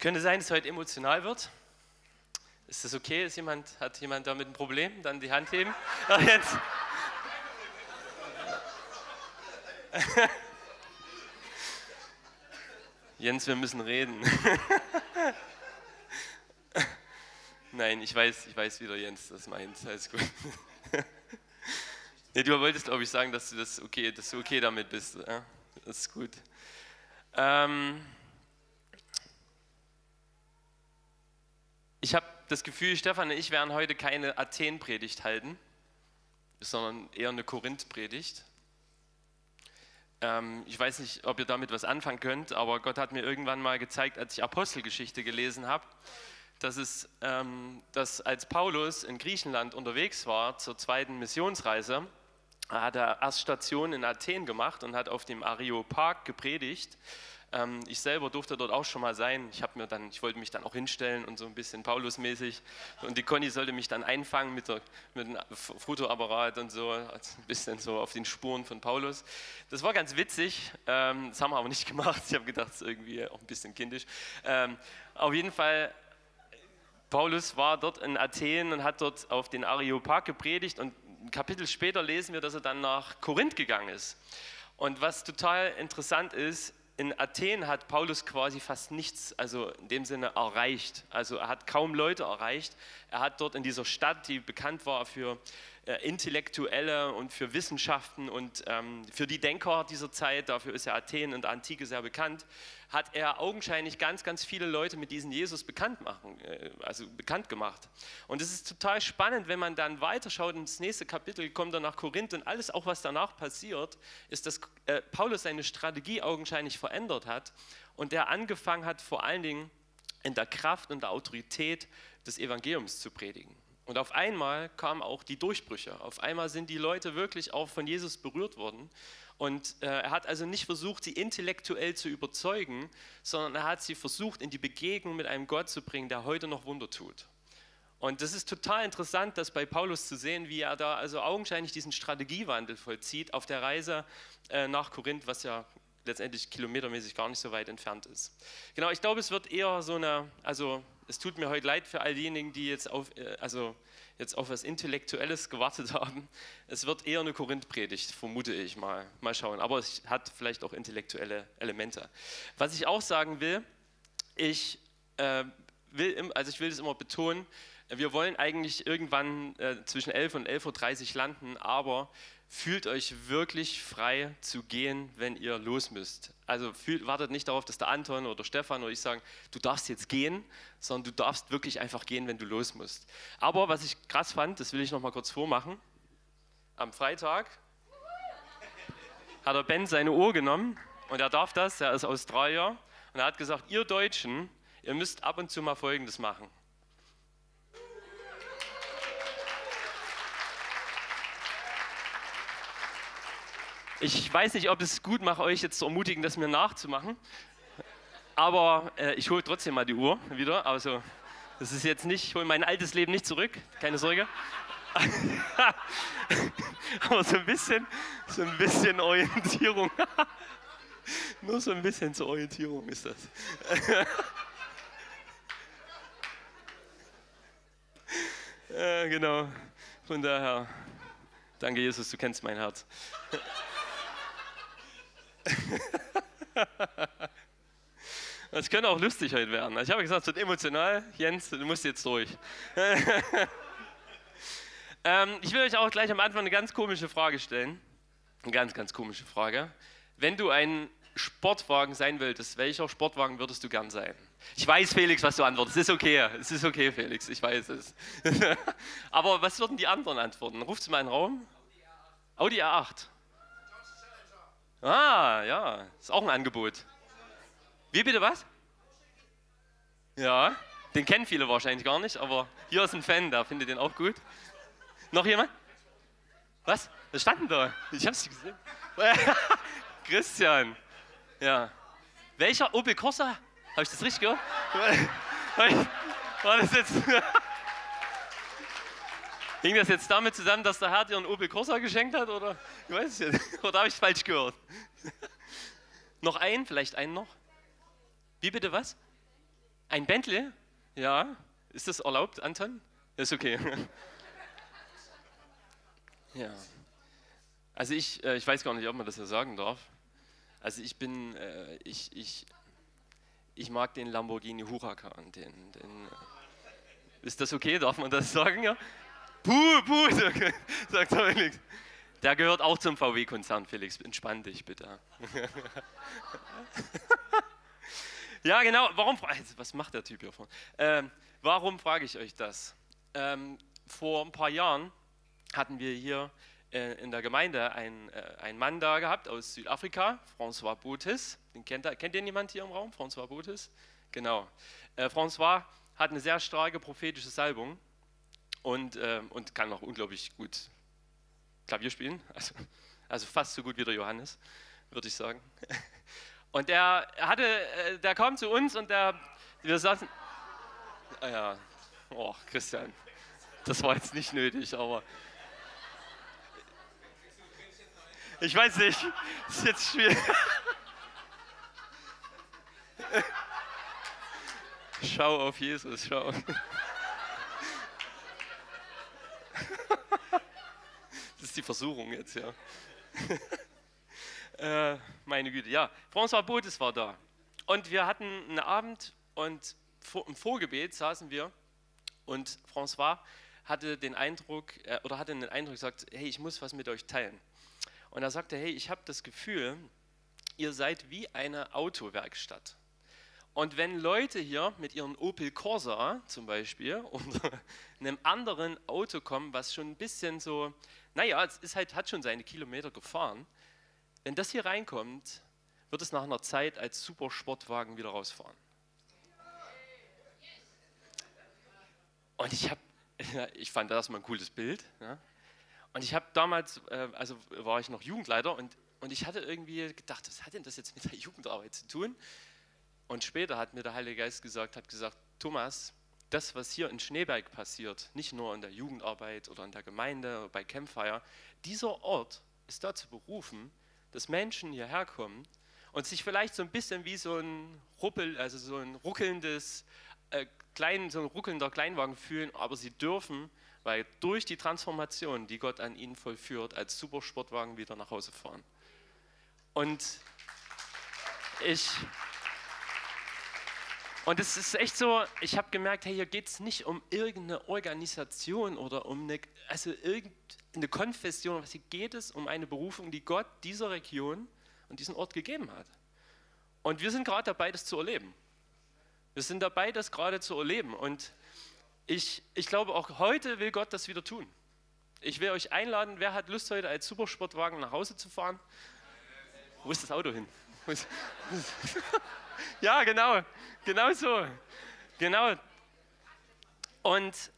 Könnte sein, dass es heute emotional wird. Ist das okay? Ist jemand, hat jemand damit ein Problem? Dann die Hand heben. Ach, jetzt. Jens, wir müssen reden. Nein, ich weiß, ich weiß wieder, Jens, das meint. Alles gut. nee, du wolltest, glaube ich, sagen, dass du das okay, dass du okay damit bist. Ja? Das ist gut. Ähm, ich habe das Gefühl, Stefan und ich werden heute keine Athen-Predigt halten, sondern eher eine Korinth-Predigt. Ähm, ich weiß nicht, ob ihr damit was anfangen könnt, aber Gott hat mir irgendwann mal gezeigt, als ich Apostelgeschichte gelesen habe, dass es, ähm, dass als Paulus in Griechenland unterwegs war zur zweiten Missionsreise, hat er erst Station in Athen gemacht und hat auf dem Areopag gepredigt. Ähm, ich selber durfte dort auch schon mal sein. Ich, mir dann, ich wollte mich dann auch hinstellen und so ein bisschen Paulusmäßig. Und die Conny sollte mich dann einfangen mit, der, mit dem Fotoapparat und so, ein bisschen so auf den Spuren von Paulus. Das war ganz witzig. Ähm, das haben wir aber nicht gemacht. Ich habe gedacht, es ist irgendwie auch ein bisschen kindisch. Ähm, auf jeden Fall Paulus war dort in Athen und hat dort auf den Areopag gepredigt und ein Kapitel später lesen wir, dass er dann nach Korinth gegangen ist. Und was total interessant ist, in Athen hat Paulus quasi fast nichts, also in dem Sinne erreicht. Also er hat kaum Leute erreicht. Er hat dort in dieser Stadt, die bekannt war für äh, Intellektuelle und für Wissenschaften und ähm, für die Denker dieser Zeit, dafür ist ja Athen der Antike sehr bekannt, hat er augenscheinlich ganz, ganz viele Leute mit diesem Jesus bekannt, machen, äh, also bekannt gemacht. Und es ist total spannend, wenn man dann weiterschaut ins nächste Kapitel, kommt er nach Korinth und alles, auch was danach passiert, ist, dass äh, Paulus seine Strategie augenscheinlich verändert hat und er angefangen hat, vor allen Dingen in der Kraft und der Autorität des Evangeliums zu predigen. Und auf einmal kamen auch die Durchbrüche. Auf einmal sind die Leute wirklich auch von Jesus berührt worden. Und äh, er hat also nicht versucht, sie intellektuell zu überzeugen, sondern er hat sie versucht, in die Begegnung mit einem Gott zu bringen, der heute noch Wunder tut. Und das ist total interessant, das bei Paulus zu sehen, wie er da also augenscheinlich diesen Strategiewandel vollzieht auf der Reise äh, nach Korinth, was ja letztendlich kilometermäßig gar nicht so weit entfernt ist. Genau, ich glaube, es wird eher so eine, also es tut mir heute leid für all diejenigen, die jetzt auf, äh, also jetzt auf was Intellektuelles gewartet haben. Es wird eher eine Korinth-Predigt, vermute ich mal. Mal schauen. Aber es hat vielleicht auch intellektuelle Elemente. Was ich auch sagen will, ich äh, will, also ich will das immer betonen, wir wollen eigentlich irgendwann äh, zwischen 11 und 11.30 Uhr landen, aber fühlt euch wirklich frei zu gehen, wenn ihr los müsst. Also fühlt, wartet nicht darauf, dass der Anton oder Stefan oder ich sagen, du darfst jetzt gehen, sondern du darfst wirklich einfach gehen, wenn du los musst. Aber was ich krass fand, das will ich noch mal kurz vormachen. Am Freitag hat der Ben seine Uhr genommen und er darf das, er ist Australier und er hat gesagt, ihr Deutschen, ihr müsst ab und zu mal Folgendes machen. Ich weiß nicht, ob es gut macht, euch jetzt zu ermutigen, das mir nachzumachen. Aber äh, ich hole trotzdem mal die Uhr wieder. Also, das ist jetzt nicht, ich hole mein altes Leben nicht zurück, keine Sorge. Aber so ein bisschen, so ein bisschen Orientierung. Nur so ein bisschen zur Orientierung ist das. ja, genau. Von daher, danke Jesus, du kennst mein Herz. Das könnte auch lustig heute werden. Ich habe gesagt, es wird emotional. Jens, du musst jetzt durch. ähm, ich will euch auch gleich am Anfang eine ganz komische Frage stellen. Eine ganz, ganz komische Frage. Wenn du ein Sportwagen sein würdest, welcher Sportwagen würdest du gern sein? Ich weiß, Felix, was du antwortest. Es ist okay. Es ist okay, Felix. Ich weiß es. Aber was würden die anderen antworten? Ruft mal in den Raum. Audi A8. Audi A8. Ah, ja, ist auch ein Angebot. Wie bitte was? Ja, den kennen viele wahrscheinlich gar nicht, aber hier ist ein Fan, der findet den auch gut. Noch jemand? Was? Was standen da? Ich hab's nicht gesehen. Christian. Ja. Welcher Opel Corsa? Habe ich das richtig gehört? War das jetzt? Hing das jetzt damit zusammen, dass der Herr dir einen Opel Corsa geschenkt hat? Oder, ich weiß es nicht. oder habe ich es falsch gehört? noch einen? Vielleicht einen noch? Wie bitte was? Ein Bentley? Ja. Ist das erlaubt, Anton? Ist okay. ja. Also ich, äh, ich weiß gar nicht, ob man das ja sagen darf. Also ich bin, äh, ich, ich, ich mag den Lamborghini Huracan. Den, den, äh, ist das okay? Darf man das sagen? Ja? Puh, puh, sagt Felix. Der gehört auch zum VW-Konzern, Felix. Entspann dich bitte. ja, genau. Warum? Was macht der Typ hier vorne? Ähm, warum frage ich euch das? Ähm, vor ein paar Jahren hatten wir hier äh, in der Gemeinde einen, äh, einen Mann da gehabt aus Südafrika, François Boutis. Den kennt, kennt ihr jemand hier im Raum? François Boutis? Genau. Äh, François hat eine sehr starke prophetische Salbung und, äh, und kann auch unglaublich gut Klavier spielen. Also, also fast so gut wie der Johannes, würde ich sagen. Und der hatte, äh, der kam zu uns und der, wir saßen, ah ja, oh Christian, das war jetzt nicht nötig, aber ich weiß nicht, das ist jetzt schwierig. Schau auf Jesus, schau. Ist die Versuchung jetzt, ja. äh, meine Güte, ja. François Botes war da. Und wir hatten einen Abend und im Vorgebet saßen wir und François hatte den Eindruck, äh, oder hatte den Eindruck gesagt, hey, ich muss was mit euch teilen. Und er sagte, hey, ich habe das Gefühl, ihr seid wie eine Autowerkstatt. Und wenn Leute hier mit ihren Opel Corsa zum Beispiel oder einem anderen Auto kommen, was schon ein bisschen so, naja, es ist halt, hat schon seine Kilometer gefahren, wenn das hier reinkommt, wird es nach einer Zeit als Supersportwagen wieder rausfahren. Und ich habe, ich fand das mal ein cooles Bild. Ja. Und ich habe damals, äh, also war ich noch Jugendleiter und, und ich hatte irgendwie gedacht, was hat denn das jetzt mit der Jugendarbeit zu tun? Und später hat mir der Heilige Geist gesagt, hat gesagt, Thomas, das, was hier in Schneeberg passiert, nicht nur in der Jugendarbeit oder in der Gemeinde oder bei Campfire, dieser Ort ist dazu berufen, dass Menschen hierher kommen und sich vielleicht so ein bisschen wie so ein Ruppel, also so ein ruckelndes, äh, klein, so ein ruckelnder Kleinwagen fühlen, aber sie dürfen, weil durch die Transformation, die Gott an ihnen vollführt, als Supersportwagen wieder nach Hause fahren. Und ich und es ist echt so, ich habe gemerkt, hey, hier geht es nicht um irgendeine Organisation oder um eine, also irgendeine Konfession, hier geht es um eine Berufung, die Gott dieser Region und diesen Ort gegeben hat. Und wir sind gerade dabei, das zu erleben. Wir sind dabei, das gerade zu erleben. Und ich, ich glaube, auch heute will Gott das wieder tun. Ich will euch einladen, wer hat Lust, heute als Supersportwagen nach Hause zu fahren? Wo ist das Auto hin? ja, genau. Genau so. Genau. Und,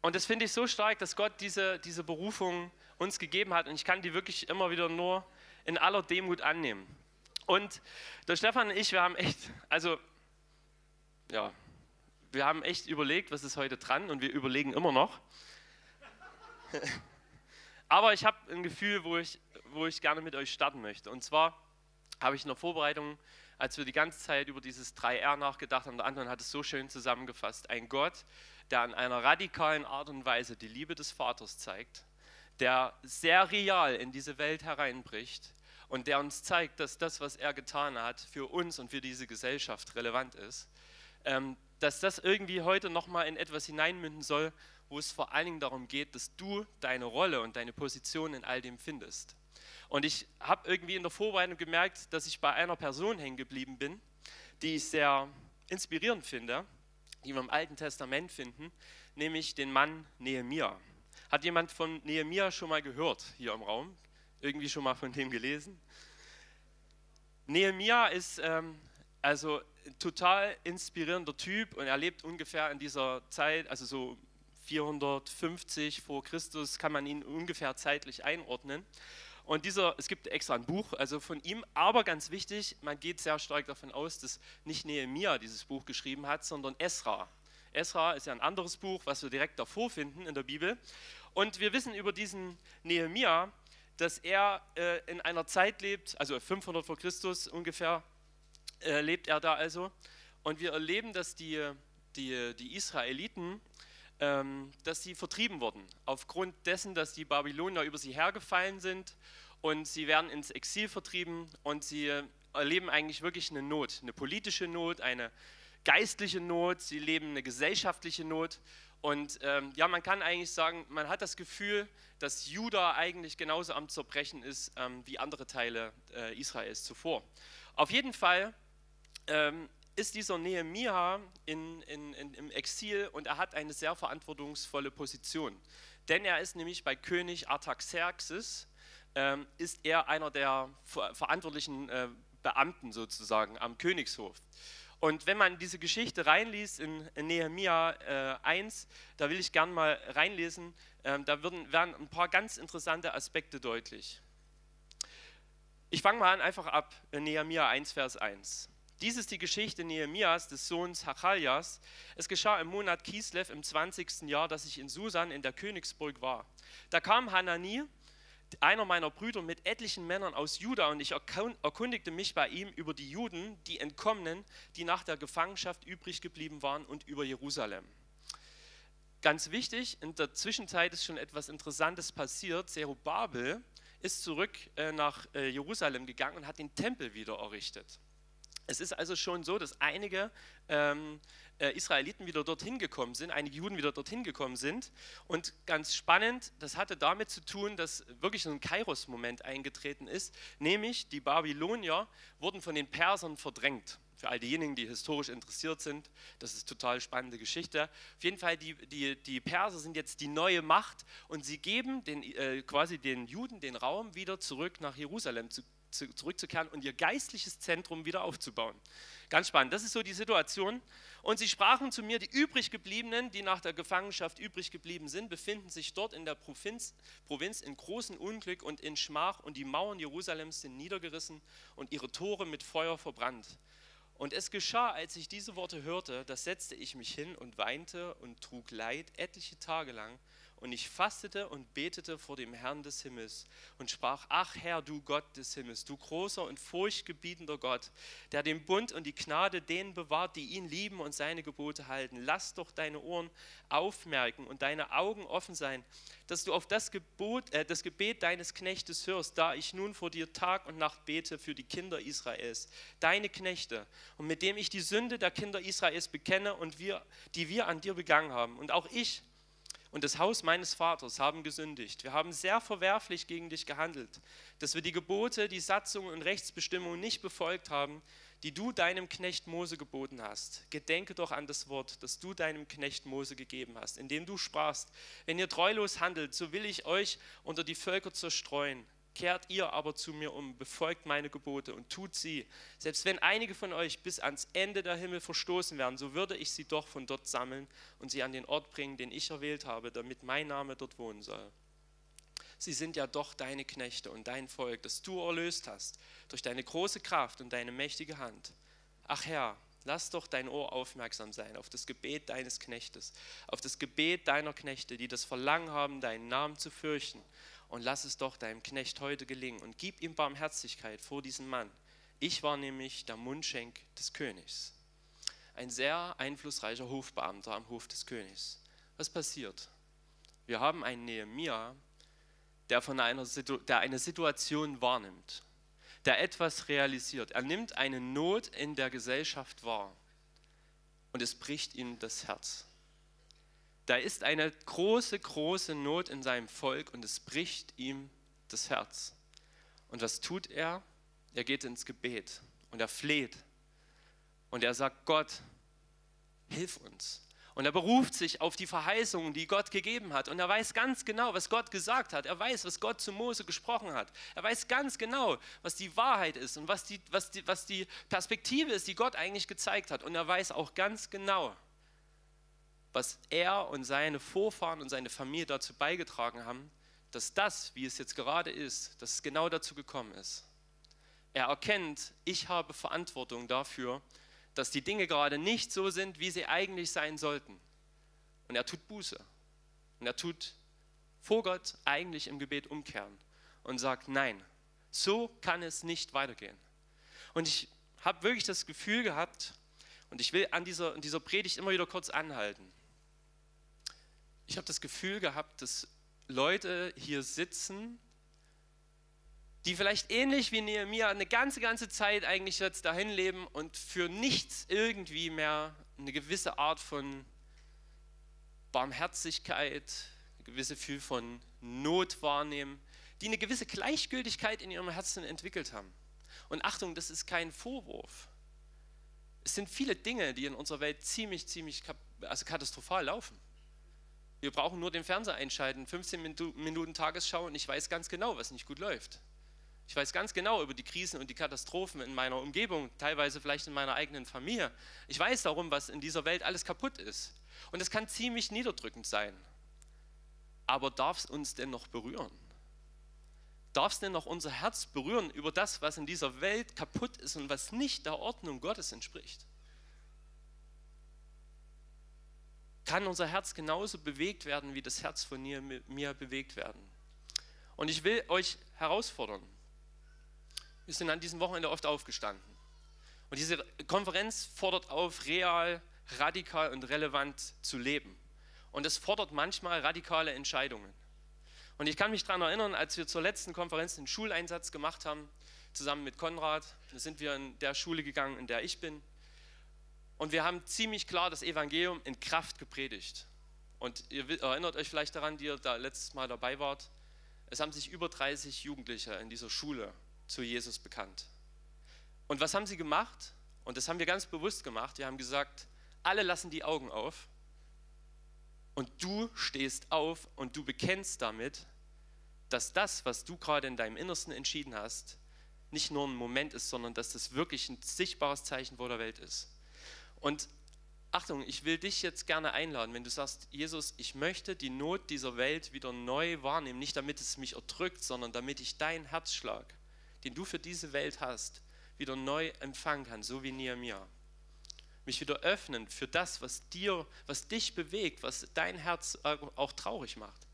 und das finde ich so stark, dass Gott diese, diese Berufung uns gegeben hat. Und ich kann die wirklich immer wieder nur in aller Demut annehmen. Und der Stefan und ich, wir haben echt, also, ja, wir haben echt überlegt, was ist heute dran und wir überlegen immer noch. Aber ich habe ein Gefühl, wo ich, wo ich gerne mit euch starten möchte. Und zwar habe ich in der Vorbereitung als wir die ganze Zeit über dieses 3R nachgedacht haben, der Anton hat es so schön zusammengefasst. Ein Gott, der in einer radikalen Art und Weise die Liebe des Vaters zeigt, der sehr real in diese Welt hereinbricht und der uns zeigt, dass das, was er getan hat, für uns und für diese Gesellschaft relevant ist. Ähm, dass das irgendwie heute nochmal in etwas hineinmünden soll, wo es vor allen Dingen darum geht, dass du deine Rolle und deine Position in all dem findest. Und ich habe irgendwie in der Vorbereitung gemerkt, dass ich bei einer Person hängen geblieben bin, die ich sehr inspirierend finde, die wir im Alten Testament finden, nämlich den Mann Nehemia. Hat jemand von Nehemia schon mal gehört hier im Raum? Irgendwie schon mal von dem gelesen? Nehemia ist ähm, also ein total inspirierender Typ und er lebt ungefähr in dieser Zeit, also so 450 vor Christus kann man ihn ungefähr zeitlich einordnen. Und dieser, es gibt extra ein Buch, also von ihm, aber ganz wichtig, man geht sehr stark davon aus, dass nicht Nehemia dieses Buch geschrieben hat, sondern Esra. Esra ist ja ein anderes Buch, was wir direkt davor finden in der Bibel. Und wir wissen über diesen Nehemia, dass er äh, in einer Zeit lebt, also 500 vor Christus ungefähr, äh, lebt er da also. und wir erleben, dass die, die, die Israeliten, dass sie vertrieben wurden, aufgrund dessen, dass die Babylonier über sie hergefallen sind und sie werden ins Exil vertrieben und sie erleben eigentlich wirklich eine Not, eine politische Not, eine geistliche Not, sie leben eine gesellschaftliche Not. Und ähm, ja, man kann eigentlich sagen, man hat das Gefühl, dass Juda eigentlich genauso am Zerbrechen ist ähm, wie andere Teile äh, Israels zuvor. Auf jeden Fall ähm, ist dieser Nehemia in, in, in, im Exil und er hat eine sehr verantwortungsvolle Position. Denn er ist nämlich bei König Artaxerxes, ähm, ist er einer der verantwortlichen äh, Beamten sozusagen am Königshof. Und wenn man diese Geschichte reinliest in, Nehemia äh, 1, da will ich gern mal reinlesen, ähm, da werden, werden ein paar ganz interessante Aspekte deutlich. Ich fange mal an, einfach ab, Nehemia 1, Vers 1. Dies ist die Geschichte Nehemias, des Sohns Hachaljas. Es geschah im Monat Kislev im 20. Jahr, dass ich in Susan in der Königsburg war. Da kam Hanani, einer meiner Brüder mit etlichen Männern aus Juda und ich erkundigte mich bei ihm über die Juden, die Entkommenen, die nach der Gefangenschaft übrig geblieben waren und über Jerusalem. Ganz wichtig, in der Zwischenzeit ist schon etwas Interessantes passiert. Zerubabel ist zurück äh, nach äh, Jerusalem gegangen und hat den Tempel wieder errichtet. Es ist also schon so, dass einige ähm, äh, Israeliten wieder dorthin gekommen sind, einige Juden wieder dorthin gekommen sind. Und ganz spannend, das hatte damit zu tun, dass wirklich so ein Kairos-Moment eingetreten ist, nämlich die Babylonier wurden von den Persern verdrängt. Für all diejenigen, die historisch interessiert sind, das ist total spannende Geschichte. Auf jeden Fall, die, die, die Perser sind jetzt die neue Macht und sie geben den, äh, quasi den Juden den Raum, wieder zurück nach Jerusalem zu zurückzukehren und ihr geistliches Zentrum wieder aufzubauen. Ganz spannend, das ist so die Situation. Und sie sprachen zu mir, die übrig gebliebenen, die nach der Gefangenschaft übrig geblieben sind, befinden sich dort in der Provinz, Provinz in großem Unglück und in Schmach und die Mauern Jerusalems sind niedergerissen und ihre Tore mit Feuer verbrannt. Und es geschah, als ich diese Worte hörte, da setzte ich mich hin und weinte und trug Leid etliche Tage lang und ich fastete und betete vor dem Herrn des Himmels und sprach, ach Herr, du Gott des Himmels, du großer und furchtgebietender Gott, der den Bund und die Gnade denen bewahrt, die ihn lieben und seine Gebote halten. Lass doch deine Ohren aufmerken und deine Augen offen sein, dass du auf das, Gebot, äh, das Gebet deines Knechtes hörst, da ich nun vor dir Tag und Nacht bete für die Kinder Israels, deine Knechte, und mit dem ich die Sünde der Kinder Israels bekenne und wir, die wir an dir begangen haben. Und auch ich, und das Haus meines Vaters haben gesündigt. Wir haben sehr verwerflich gegen dich gehandelt, dass wir die Gebote, die Satzungen und Rechtsbestimmungen nicht befolgt haben, die du deinem Knecht Mose geboten hast. Gedenke doch an das Wort, das du deinem Knecht Mose gegeben hast, indem du sprachst, wenn ihr treulos handelt, so will ich euch unter die Völker zerstreuen. Kehrt ihr aber zu mir um, befolgt meine Gebote und tut sie. Selbst wenn einige von euch bis ans Ende der Himmel verstoßen werden, so würde ich sie doch von dort sammeln und sie an den Ort bringen, den ich erwählt habe, damit mein Name dort wohnen soll. Sie sind ja doch deine Knechte und dein Volk, das du erlöst hast, durch deine große Kraft und deine mächtige Hand. Ach Herr, lass doch dein Ohr aufmerksam sein auf das Gebet deines Knechtes, auf das Gebet deiner Knechte, die das Verlangen haben, deinen Namen zu fürchten und lass es doch deinem Knecht heute gelingen und gib ihm Barmherzigkeit vor diesem Mann. Ich war nämlich der Mundschenk des Königs. Ein sehr einflussreicher Hofbeamter am Hof des Königs. Was passiert? Wir haben einen Nehemia, der, von einer der eine Situation wahrnimmt, der etwas realisiert. Er nimmt eine Not in der Gesellschaft wahr und es bricht ihm das Herz. Da ist eine große, große Not in seinem Volk und es bricht ihm das Herz. Und was tut er? Er geht ins Gebet und er fleht. Und er sagt, Gott, hilf uns. Und er beruft sich auf die Verheißungen, die Gott gegeben hat. Und er weiß ganz genau, was Gott gesagt hat. Er weiß, was Gott zu Mose gesprochen hat. Er weiß ganz genau, was die Wahrheit ist und was die, was die, was die Perspektive ist, die Gott eigentlich gezeigt hat. Und er weiß auch ganz genau, was er und seine Vorfahren und seine Familie dazu beigetragen haben, dass das, wie es jetzt gerade ist, dass es genau dazu gekommen ist. Er erkennt, ich habe Verantwortung dafür, dass die Dinge gerade nicht so sind, wie sie eigentlich sein sollten. Und er tut Buße. Und er tut vor Gott eigentlich im Gebet umkehren und sagt, nein, so kann es nicht weitergehen. Und ich habe wirklich das Gefühl gehabt, Und ich will an dieser, an dieser Predigt immer wieder kurz anhalten. Ich habe das Gefühl gehabt, dass Leute hier sitzen, die vielleicht ähnlich wie Nehemiah eine ganze, ganze Zeit eigentlich jetzt dahin leben und für nichts irgendwie mehr eine gewisse Art von Barmherzigkeit, ein gewisses Gefühl von Not wahrnehmen, die eine gewisse Gleichgültigkeit in ihrem Herzen entwickelt haben. Und Achtung, das ist kein Vorwurf. Es sind viele Dinge, die in unserer Welt ziemlich, ziemlich also katastrophal laufen. Wir brauchen nur den Fernseher einschalten, 15 Minuten Tagesschau und ich weiß ganz genau, was nicht gut läuft. Ich weiß ganz genau über die Krisen und die Katastrophen in meiner Umgebung, teilweise vielleicht in meiner eigenen Familie. Ich weiß darum, was in dieser Welt alles kaputt ist. Und es kann ziemlich niederdrückend sein. Aber darf es uns denn noch berühren? Darf es denn noch unser Herz berühren über das, was in dieser Welt kaputt ist und was nicht der Ordnung Gottes entspricht? Kann unser Herz genauso bewegt werden, wie das Herz von mir, bewegt werden? Und ich will euch herausfordern. Wir sind an diesem Wochenende oft aufgestanden. Und diese Konferenz fordert auf, real, radikal und relevant zu leben. Und es fordert manchmal radikale Entscheidungen. Und ich kann mich daran erinnern, als wir zur letzten Konferenz den Schuleinsatz gemacht haben, zusammen mit Konrad, da sind wir in der Schule gegangen, in der ich bin. Und wir haben ziemlich klar das Evangelium in Kraft gepredigt. Und ihr erinnert euch vielleicht daran, die ihr da letztes Mal dabei wart. Es haben sich über 30 Jugendliche in dieser Schule zu Jesus bekannt. Und was haben sie gemacht? Und das haben wir ganz bewusst gemacht. Wir haben gesagt, alle lassen die Augen auf und du stehst auf und du bekennst damit, dass das, was du gerade in deinem Innersten entschieden hast, nicht nur ein Moment ist, sondern dass das wirklich ein sichtbares Zeichen vor der Welt ist. Und Achtung, ich will dich jetzt gerne einladen, wenn du sagst, Jesus, ich möchte die Not dieser Welt wieder neu wahrnehmen, nicht damit es mich erdrückt, sondern damit ich deinen Herzschlag, den du für diese Welt hast, wieder neu empfangen kann, so wie Nehemiah mich wieder öffnen für das, was dir, was dich bewegt, was dein Herz auch traurig macht.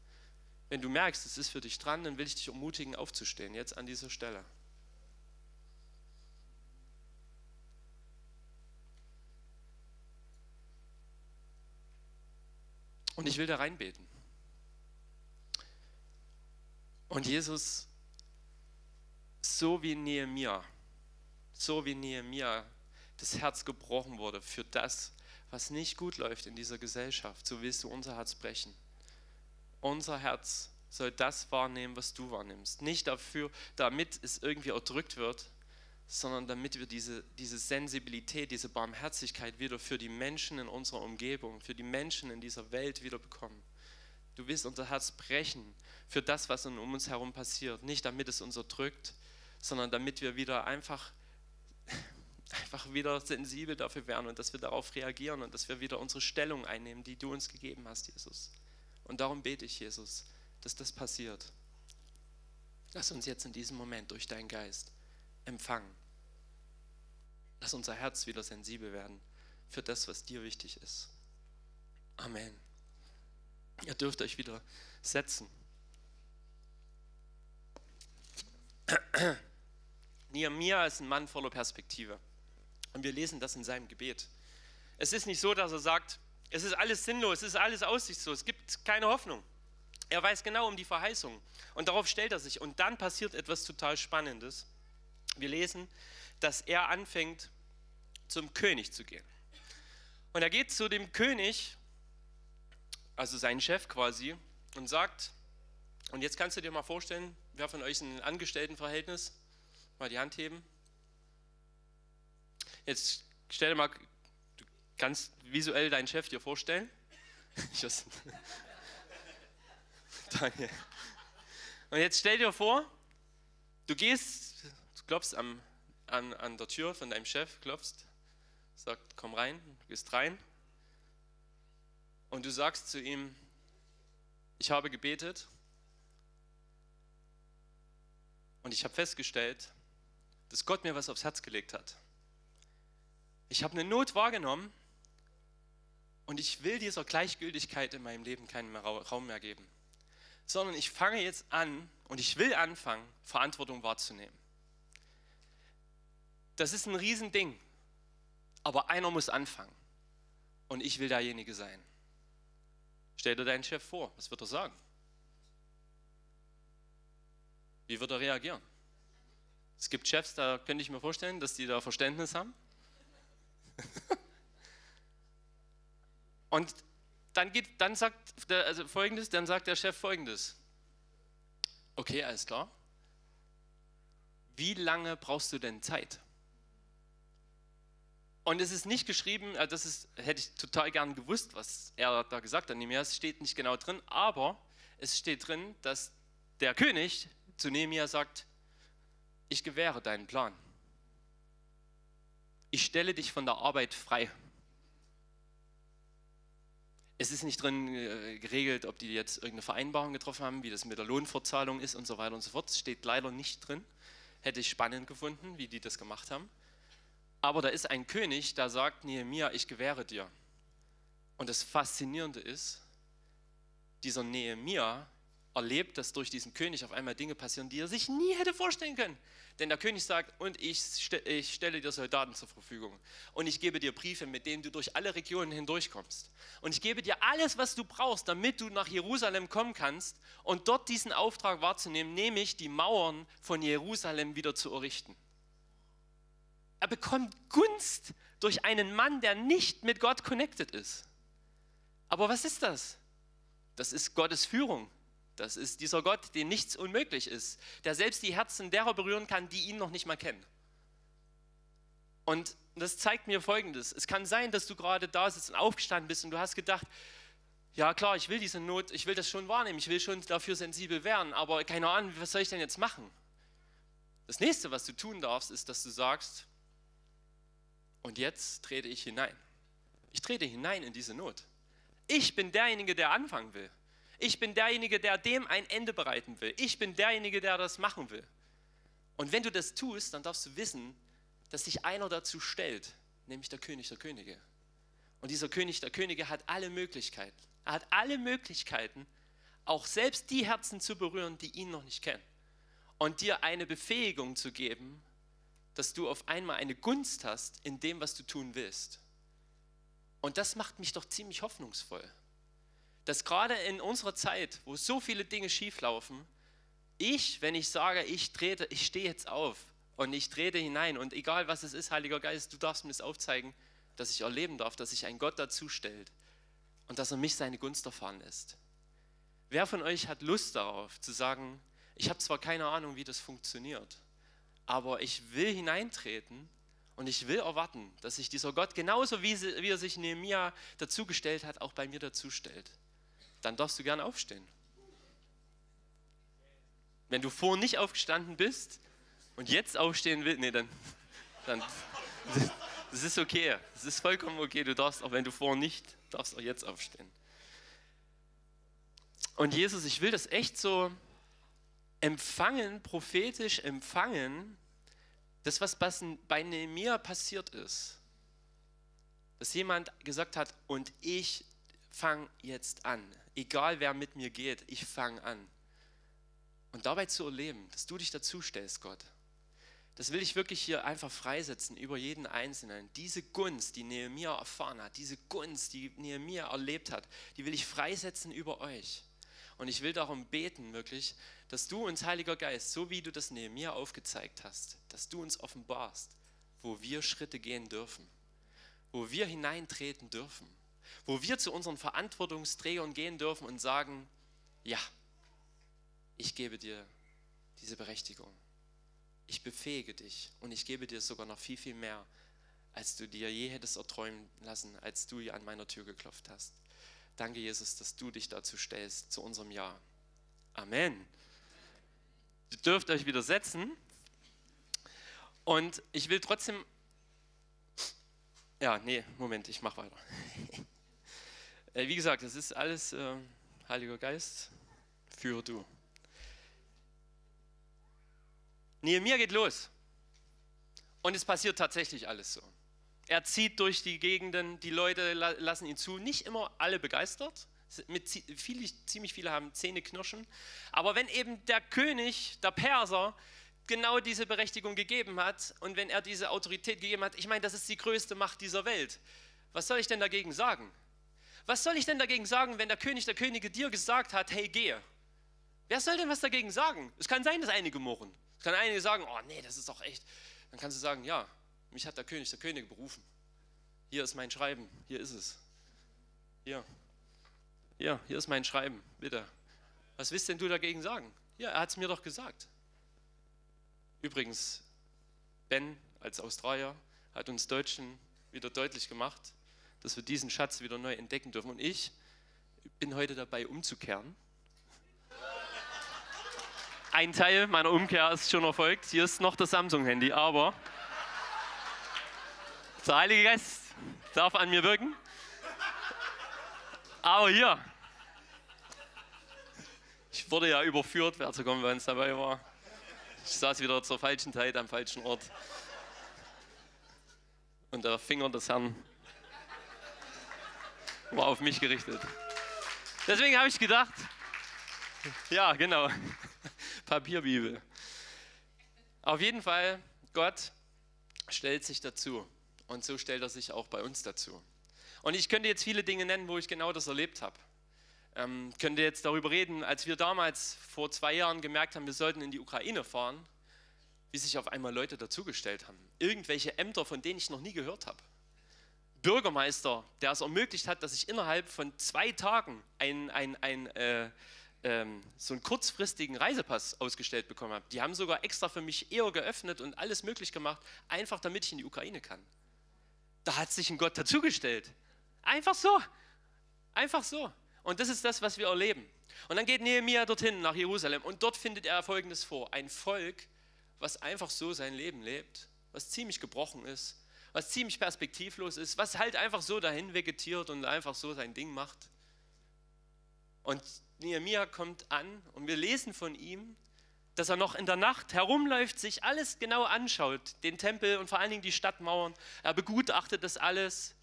Wenn du merkst, es ist für dich dran, dann will ich dich ermutigen, aufzustehen, jetzt an dieser Stelle. Und ich will da reinbeten. Und Jesus, so wie Nehemiah, so wie Nehemiah das Herz gebrochen wurde für das, was nicht gut läuft in dieser Gesellschaft, so willst du unser Herz brechen. Unser Herz soll das wahrnehmen, was du wahrnimmst. Nicht dafür, damit es irgendwie erdrückt wird, sondern damit wir diese, diese Sensibilität, diese Barmherzigkeit wieder für die Menschen in unserer Umgebung, für die Menschen in dieser Welt wieder bekommen. Du willst unser Herz brechen für das, was um uns herum passiert. Nicht damit es uns erdrückt, sondern damit wir wieder einfach einfach wieder sensibel dafür werden und dass wir darauf reagieren und dass wir wieder unsere Stellung einnehmen, die du uns gegeben hast, Jesus. Und darum bete ich, Jesus, dass das passiert. Lass uns jetzt in diesem Moment durch deinen Geist empfangen. Lass unser Herz wieder sensibel werden für das, was dir wichtig ist. Amen. Ihr dürft euch wieder setzen. Nehemiah ist ein Mann voller Perspektive. Und wir lesen das in seinem Gebet. Es ist nicht so, dass er sagt, es ist alles sinnlos, es ist alles aussichtslos, es gibt keine Hoffnung. Er weiß genau um die Verheißung und darauf stellt er sich. Und dann passiert etwas total Spannendes. Wir lesen, dass er anfängt, zum König zu gehen. Und er geht zu dem König, also seinen Chef quasi, und sagt, und jetzt kannst du dir mal vorstellen, wer von euch ist ein Angestelltenverhältnis? Mal die Hand heben. Jetzt stell dir mal, du kannst visuell deinen Chef dir vorstellen. Danke. Und jetzt stell dir vor, du gehst, du klopfst am, an, an der Tür von deinem Chef, klopfst, sagt, komm rein, gehst rein und du sagst zu ihm, ich habe gebetet und ich habe festgestellt, dass Gott mir was aufs Herz gelegt hat. Ich habe eine Not wahrgenommen und ich will dieser Gleichgültigkeit in meinem Leben keinen Raum mehr geben, sondern ich fange jetzt an und ich will anfangen, Verantwortung wahrzunehmen. Das ist ein Riesending. Aber einer muss anfangen. Und ich will derjenige sein. Stell dir deinen Chef vor, was wird er sagen? Wie wird er reagieren? Es gibt Chefs, da könnte ich mir vorstellen, dass die da Verständnis haben. Und dann, geht, dann sagt der, also folgendes, dann sagt der Chef folgendes. Okay, alles klar. Wie lange brauchst du denn Zeit? Und es ist nicht geschrieben, äh, das ist, hätte ich total gern gewusst, was er da gesagt hat. Es steht nicht genau drin, aber es steht drin, dass der König zu Nehemiah sagt, ich gewähre deinen Plan. Ich stelle dich von der Arbeit frei. Es ist nicht drin äh, geregelt, ob die jetzt irgendeine Vereinbarung getroffen haben, wie das mit der Lohnfortzahlung ist und so weiter und so fort. Es steht leider nicht drin. Hätte ich spannend gefunden, wie die das gemacht haben. Aber da ist ein König, der sagt Nehemiah, ich gewähre dir. Und das Faszinierende ist, dieser Nehemiah erlebt, dass durch diesen König auf einmal Dinge passieren, die er sich nie hätte vorstellen können. Denn der König sagt, und ich, ich stelle dir Soldaten zur Verfügung. Und ich gebe dir Briefe, mit denen du durch alle Regionen hindurchkommst. Und ich gebe dir alles, was du brauchst, damit du nach Jerusalem kommen kannst und dort diesen Auftrag wahrzunehmen, nämlich die Mauern von Jerusalem wieder zu errichten. Er bekommt Gunst durch einen Mann, der nicht mit Gott connected ist. Aber was ist das? Das ist Gottes Führung. Das ist dieser Gott, dem nichts unmöglich ist, der selbst die Herzen derer berühren kann, die ihn noch nicht mal kennen. Und das zeigt mir Folgendes. Es kann sein, dass du gerade da sitzt und aufgestanden bist und du hast gedacht, ja klar, ich will diese Not, ich will das schon wahrnehmen, ich will schon dafür sensibel werden, aber keine Ahnung, was soll ich denn jetzt machen? Das nächste, was du tun darfst, ist, dass du sagst, und jetzt trete ich hinein. Ich trete hinein in diese Not. Ich bin derjenige, der anfangen will. Ich bin derjenige, der dem ein Ende bereiten will. Ich bin derjenige, der das machen will. Und wenn du das tust, dann darfst du wissen, dass sich einer dazu stellt, nämlich der König der Könige. Und dieser König der Könige hat alle Möglichkeiten. Er hat alle Möglichkeiten, auch selbst die Herzen zu berühren, die ihn noch nicht kennen. Und dir eine Befähigung zu geben, dass du auf einmal eine Gunst hast in dem, was du tun willst. Und das macht mich doch ziemlich hoffnungsvoll dass gerade in unserer Zeit, wo so viele Dinge schieflaufen, ich, wenn ich sage, ich trete, ich stehe jetzt auf und ich trete hinein und egal was es ist, Heiliger Geist, du darfst mir das aufzeigen, dass ich erleben darf, dass sich ein Gott dazu stellt und dass er mich seine Gunst erfahren lässt. Wer von euch hat Lust darauf zu sagen, ich habe zwar keine Ahnung, wie das funktioniert, aber ich will hineintreten und ich will erwarten, dass sich dieser Gott genauso wie, er sich Nehemiah dazugestellt hat, auch bei mir dazustellt dann darfst du gern aufstehen. Wenn du vorhin nicht aufgestanden bist und jetzt aufstehen willst, nee, dann, dann das ist okay. Das ist vollkommen okay. Du darfst, auch wenn du vorhin nicht, darfst auch jetzt aufstehen. Und Jesus, ich will das echt so empfangen, prophetisch empfangen, das, was bei mir passiert ist. Dass jemand gesagt hat, und ich fange jetzt an egal wer mit mir geht, ich fange an. Und dabei zu erleben, dass du dich dazu stellst, Gott. Das will ich wirklich hier einfach freisetzen über jeden Einzelnen. Diese Gunst, die Nehemiah erfahren hat, diese Gunst, die Nehemiah erlebt hat, die will ich freisetzen über euch. Und ich will darum beten, wirklich, dass du uns, Heiliger Geist, so wie du das Nehemiah aufgezeigt hast, dass du uns offenbarst, wo wir Schritte gehen dürfen, wo wir hineintreten dürfen wo wir zu unseren Verantwortungsträgern gehen dürfen und sagen, ja, ich gebe dir diese Berechtigung. Ich befähige dich und ich gebe dir sogar noch viel, viel mehr, als du dir je hättest erträumen lassen, als du an meiner Tür geklopft hast. Danke, Jesus, dass du dich dazu stellst, zu unserem Ja. Amen. Ihr dürft euch wieder setzen. Und ich will trotzdem. Ja, nee, Moment, ich mache weiter. Äh, wie gesagt, es ist alles äh, Heiliger Geist, führe du. Nehemiah geht los. Und es passiert tatsächlich alles so. Er zieht durch die Gegenden, die Leute lassen ihn zu. Nicht immer alle begeistert. Mit viele, ziemlich viele haben Zähne knirschen. Aber wenn eben der König, der Perser, genau diese Berechtigung gegeben hat und wenn er diese Autorität gegeben hat, ich meine, das ist die größte Macht dieser Welt. Was soll ich denn dagegen sagen? Was soll ich denn dagegen sagen, wenn der König der Könige dir gesagt hat, hey, gehe? Wer soll denn was dagegen sagen? Es kann sein, dass einige murren. Es kann einige sagen, oh nee, das ist doch echt. Dann kannst du sagen, ja, mich hat der König der Könige berufen. Hier ist mein Schreiben, hier ist es. Hier. Hier, hier ist mein Schreiben, bitte. Was willst denn du dagegen sagen? Ja, er hat es mir doch gesagt. Übrigens, Ben als Australier hat uns Deutschen wieder deutlich gemacht, dass wir diesen Schatz wieder neu entdecken dürfen. Und ich bin heute dabei umzukehren. Ein Teil meiner Umkehr ist schon erfolgt. Hier ist noch das Samsung-Handy, aber der Heilige Geist darf an mir wirken. Aber hier, ich wurde ja überführt, wer zur Konferenz dabei war. Ich saß wieder zur falschen Zeit am falschen Ort. Und der Finger des Herrn war auf mich gerichtet. Deswegen habe ich gedacht, ja, genau, Papierbibel. Auf jeden Fall, Gott stellt sich dazu. Und so stellt er sich auch bei uns dazu. Und ich könnte jetzt viele Dinge nennen, wo ich genau das erlebt habe. Ähm, könnte jetzt darüber reden, als wir damals vor zwei Jahren gemerkt haben, wir sollten in die Ukraine fahren, wie sich auf einmal Leute dazugestellt haben. Irgendwelche Ämter, von denen ich noch nie gehört habe. Bürgermeister, der es ermöglicht hat, dass ich innerhalb von zwei Tagen ein, ein, ein, äh, ähm, so einen kurzfristigen Reisepass ausgestellt bekommen habe. Die haben sogar extra für mich eher geöffnet und alles möglich gemacht, einfach damit ich in die Ukraine kann. Da hat sich ein Gott dazugestellt. Einfach so. Einfach so. Und das ist das, was wir erleben. Und dann geht Nehemiah dorthin nach Jerusalem und dort findet er Folgendes vor. Ein Volk, was einfach so sein Leben lebt, was ziemlich gebrochen ist, was ziemlich perspektivlos ist, was halt einfach so dahin vegetiert und einfach so sein Ding macht. Und Nehemiah kommt an und wir lesen von ihm, dass er noch in der Nacht herumläuft, sich alles genau anschaut, den Tempel und vor allen Dingen die Stadtmauern. Er begutachtet das alles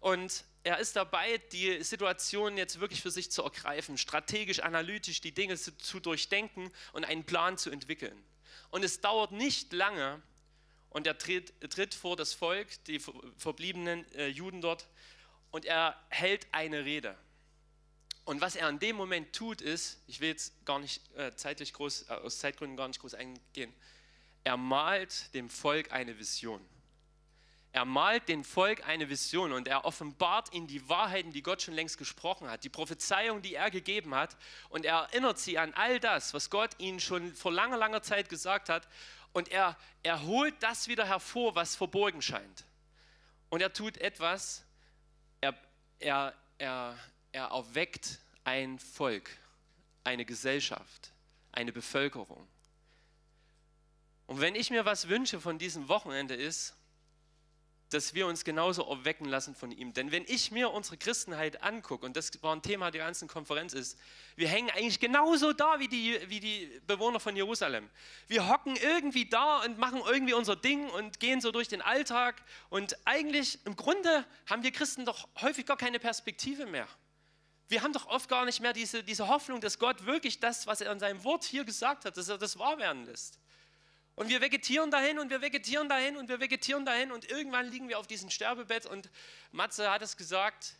und er ist dabei, die Situation jetzt wirklich für sich zu ergreifen, strategisch, analytisch die Dinge zu, zu durchdenken und einen Plan zu entwickeln. Und es dauert nicht lange und er tritt, tritt vor das Volk, die verbliebenen äh, Juden dort, und er hält eine Rede. Und was er in dem Moment tut, ist, ich will jetzt gar nicht äh, zeitlich groß, äh, aus Zeitgründen gar nicht groß eingehen, er malt dem Volk eine Vision. Er malt dem Volk eine Vision und er offenbart ihnen die Wahrheiten, die Gott schon längst gesprochen hat, die Prophezeiung, die er gegeben hat. Und er erinnert sie an all das, was Gott ihnen schon vor langer, langer Zeit gesagt hat. Und er, er holt das wieder hervor, was verborgen scheint. Und er tut etwas, er, er, er, er erweckt ein Volk, eine Gesellschaft, eine Bevölkerung. Und wenn ich mir was wünsche von diesem Wochenende ist, dass wir uns genauso erwecken lassen von ihm. Denn wenn ich mir unsere Christenheit angucke, und das war ein Thema der ganzen Konferenz ist, wir hängen eigentlich genauso da wie die, wie die Bewohner von Jerusalem. Wir hocken irgendwie da und machen irgendwie unser Ding und gehen so durch den Alltag. Und eigentlich, im Grunde, haben wir Christen doch häufig gar keine Perspektive mehr. Wir haben doch oft gar nicht mehr diese, diese Hoffnung, dass Gott wirklich das, was er in seinem Wort hier gesagt hat, dass er das wahr werden lässt. Und wir vegetieren dahin und wir vegetieren dahin und wir vegetieren dahin und irgendwann liegen wir auf diesem Sterbebett und Matze hat es gesagt,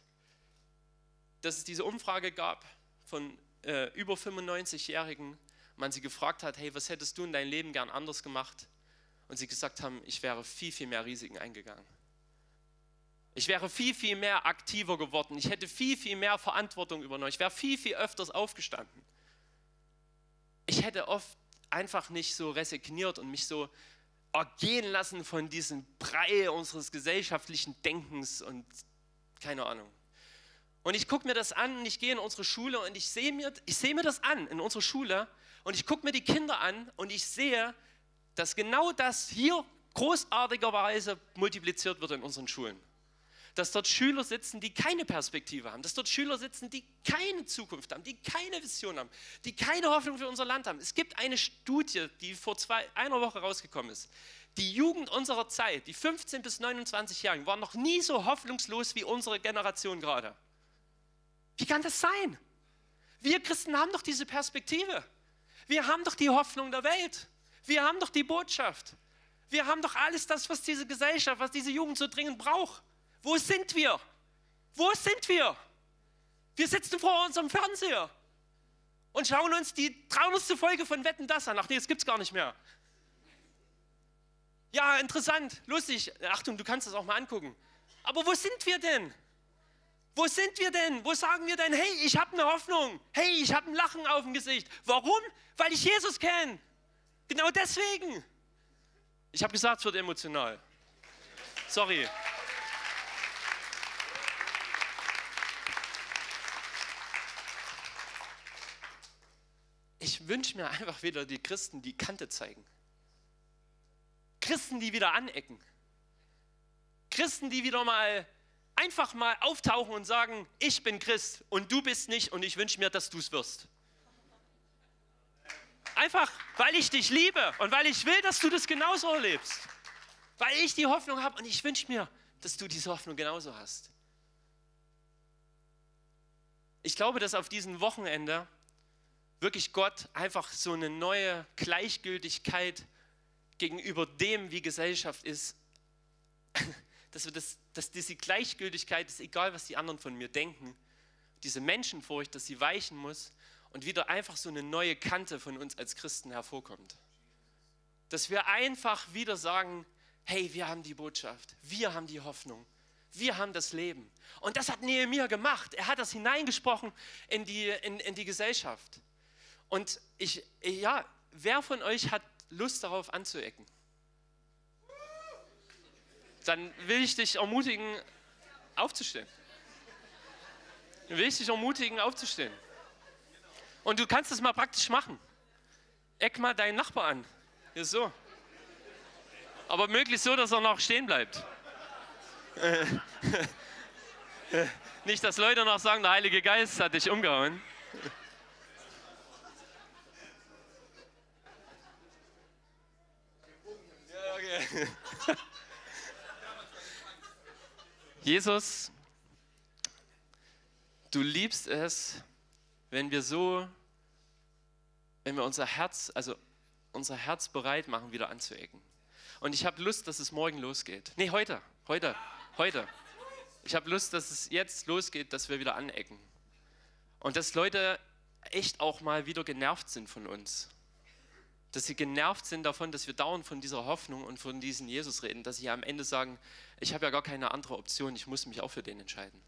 dass es diese Umfrage gab von äh, über 95-Jährigen, man sie gefragt hat, hey, was hättest du in deinem Leben gern anders gemacht? Und sie gesagt haben, ich wäre viel, viel mehr Risiken eingegangen. Ich wäre viel, viel mehr aktiver geworden. Ich hätte viel, viel mehr Verantwortung übernommen. Ich wäre viel, viel öfters aufgestanden. Ich hätte oft einfach nicht so resigniert und mich so ergehen lassen von diesem Brei unseres gesellschaftlichen Denkens und keine Ahnung. Und ich gucke mir das an und ich gehe in unsere Schule und ich sehe mir, ich sehe mir das an in unserer Schule und ich gucke mir die Kinder an und ich sehe, dass genau das hier großartigerweise multipliziert wird in unseren Schulen dass dort Schüler sitzen, die keine Perspektive haben, dass dort Schüler sitzen, die keine Zukunft haben, die keine Vision haben, die keine Hoffnung für unser Land haben. Es gibt eine Studie, die vor zwei, einer Woche rausgekommen ist. Die Jugend unserer Zeit, die 15 bis 29-Jährigen, waren noch nie so hoffnungslos wie unsere Generation gerade. Wie kann das sein? Wir Christen haben doch diese Perspektive. Wir haben doch die Hoffnung der Welt. Wir haben doch die Botschaft. Wir haben doch alles das, was diese Gesellschaft, was diese Jugend so dringend braucht. Wo sind wir? Wo sind wir? Wir sitzen vor unserem Fernseher und schauen uns die 300. Folge von Wetten das an. Ach nee, das gibt es gar nicht mehr. Ja, interessant, lustig. Achtung, du kannst das auch mal angucken. Aber wo sind wir denn? Wo sind wir denn? Wo sagen wir denn, hey, ich habe eine Hoffnung. Hey, ich habe ein Lachen auf dem Gesicht. Warum? Weil ich Jesus kenne. Genau deswegen. Ich habe gesagt, es wird emotional. Sorry. Ich wünsche mir einfach wieder die Christen, die Kante zeigen. Christen, die wieder anecken. Christen, die wieder mal einfach mal auftauchen und sagen, ich bin Christ und du bist nicht und ich wünsche mir, dass du es wirst. Einfach, weil ich dich liebe und weil ich will, dass du das genauso erlebst. Weil ich die Hoffnung habe und ich wünsche mir, dass du diese Hoffnung genauso hast. Ich glaube, dass auf diesem Wochenende wirklich Gott einfach so eine neue Gleichgültigkeit gegenüber dem, wie Gesellschaft ist, dass, wir das, dass diese Gleichgültigkeit ist, egal was die anderen von mir denken, diese Menschenfurcht, dass sie weichen muss und wieder einfach so eine neue Kante von uns als Christen hervorkommt. Dass wir einfach wieder sagen, hey, wir haben die Botschaft, wir haben die Hoffnung, wir haben das Leben. Und das hat Nehemiah gemacht. Er hat das hineingesprochen in die, in, in die Gesellschaft. Und ich, ja, wer von euch hat Lust darauf anzuecken? Dann will ich dich ermutigen, aufzustehen. Dann will ich dich ermutigen, aufzustehen. Und du kannst es mal praktisch machen. Eck mal deinen Nachbar an. Hier so. Aber möglichst so, dass er noch stehen bleibt. Nicht, dass Leute noch sagen, der Heilige Geist hat dich umgehauen. Jesus, du liebst es, wenn wir so, wenn wir unser Herz, also unser Herz bereit machen, wieder anzuecken. Und ich habe Lust, dass es morgen losgeht. Nee, heute, heute, heute. Ich habe Lust, dass es jetzt losgeht, dass wir wieder anecken. Und dass Leute echt auch mal wieder genervt sind von uns dass sie genervt sind davon, dass wir dauernd von dieser Hoffnung und von diesem Jesus reden, dass sie am Ende sagen, ich habe ja gar keine andere Option, ich muss mich auch für den entscheiden.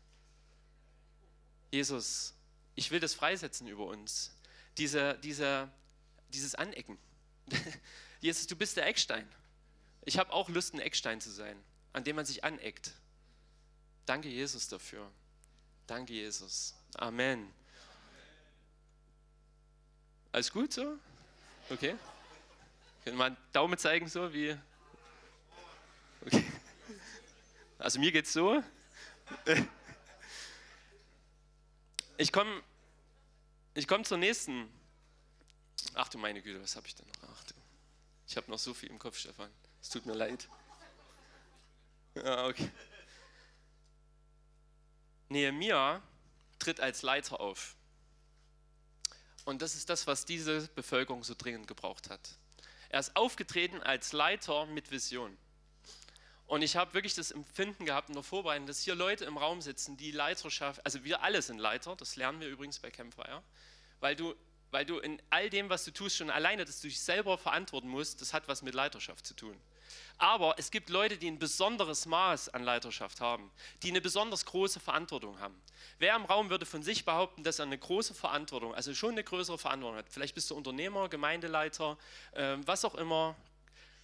Jesus, ich will das freisetzen über uns, diese, diese, dieses Anecken. Jesus, du bist der Eckstein. Ich habe auch Lust, ein Eckstein zu sein, an dem man sich aneckt. Danke, Jesus, dafür. Danke, Jesus. Amen. Alles gut so? Okay. Können wir einen Daumen zeigen, so wie. Okay. Also mir geht's so. Ich komme ich komm zur nächsten. Ach du meine Güte, was habe ich denn noch? Ach du. Ich habe noch so viel im Kopf, Stefan. Es tut mir leid. Ja, okay. Nehemiah tritt als Leiter auf. Und das ist das, was diese Bevölkerung so dringend gebraucht hat. Er ist aufgetreten als Leiter mit Vision. Und ich habe wirklich das Empfinden gehabt in der Vorbereitung, dass hier Leute im Raum sitzen, die Leiterschaft, also wir alle sind Leiter, das lernen wir übrigens bei Campfire, weil du, weil du in all dem, was du tust, schon alleine, dass du dich selber verantworten musst, das hat was mit Leiterschaft zu tun. Aber es gibt Leute, die ein besonderes Maß an Leiterschaft haben, die eine besonders große Verantwortung haben. Wer im Raum würde von sich behaupten, dass er eine große Verantwortung, also schon eine größere Verantwortung hat? Vielleicht bist du Unternehmer, Gemeindeleiter, äh, was auch immer.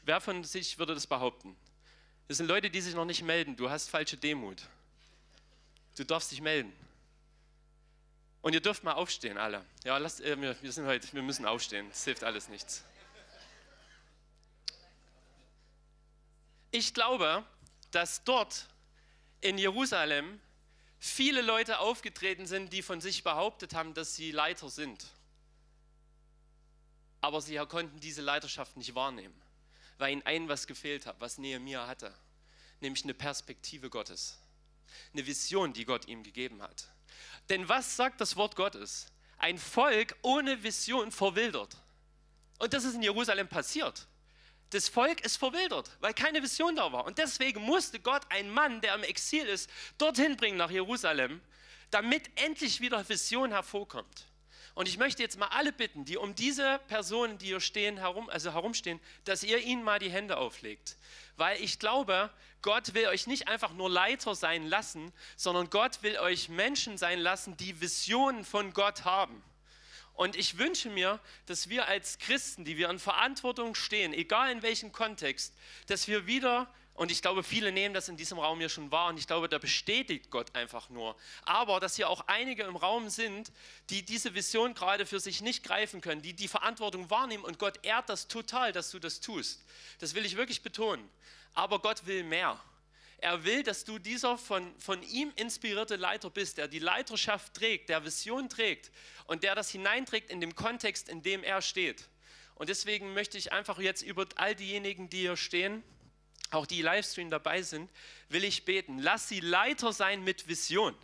Wer von sich würde das behaupten? Das sind Leute, die sich noch nicht melden. Du hast falsche Demut. Du darfst dich melden. Und ihr dürft mal aufstehen, alle. Ja, lasst, äh, wir, wir, sind heute, wir müssen aufstehen. Das hilft alles nichts. Ich glaube, dass dort in Jerusalem viele Leute aufgetreten sind, die von sich behauptet haben, dass sie Leiter sind. Aber sie konnten diese Leiterschaft nicht wahrnehmen, weil ihnen ein was gefehlt hat, was Nehemiah hatte, nämlich eine Perspektive Gottes, eine Vision, die Gott ihm gegeben hat. Denn was sagt das Wort Gottes? Ein Volk ohne Vision verwildert. Und das ist in Jerusalem passiert. Das Volk ist verwildert, weil keine Vision da war. Und deswegen musste Gott einen Mann, der im Exil ist, dorthin bringen nach Jerusalem, damit endlich wieder Vision hervorkommt. Und ich möchte jetzt mal alle bitten, die um diese Personen, die hier stehen, herum, also herumstehen, dass ihr ihnen mal die Hände auflegt. Weil ich glaube, Gott will euch nicht einfach nur Leiter sein lassen, sondern Gott will euch Menschen sein lassen, die Visionen von Gott haben. Und ich wünsche mir, dass wir als Christen, die wir in Verantwortung stehen, egal in welchem Kontext, dass wir wieder, und ich glaube, viele nehmen das in diesem Raum hier schon wahr, und ich glaube, da bestätigt Gott einfach nur. Aber dass hier auch einige im Raum sind, die diese Vision gerade für sich nicht greifen können, die die Verantwortung wahrnehmen, und Gott ehrt das total, dass du das tust. Das will ich wirklich betonen. Aber Gott will mehr. Er will, dass du dieser von, von ihm inspirierte Leiter bist, der die Leiterschaft trägt, der Vision trägt und der das hineinträgt in den Kontext, in dem er steht. Und deswegen möchte ich einfach jetzt über all diejenigen, die hier stehen, auch die Livestream dabei sind, will ich beten. Lass sie Leiter sein mit Vision.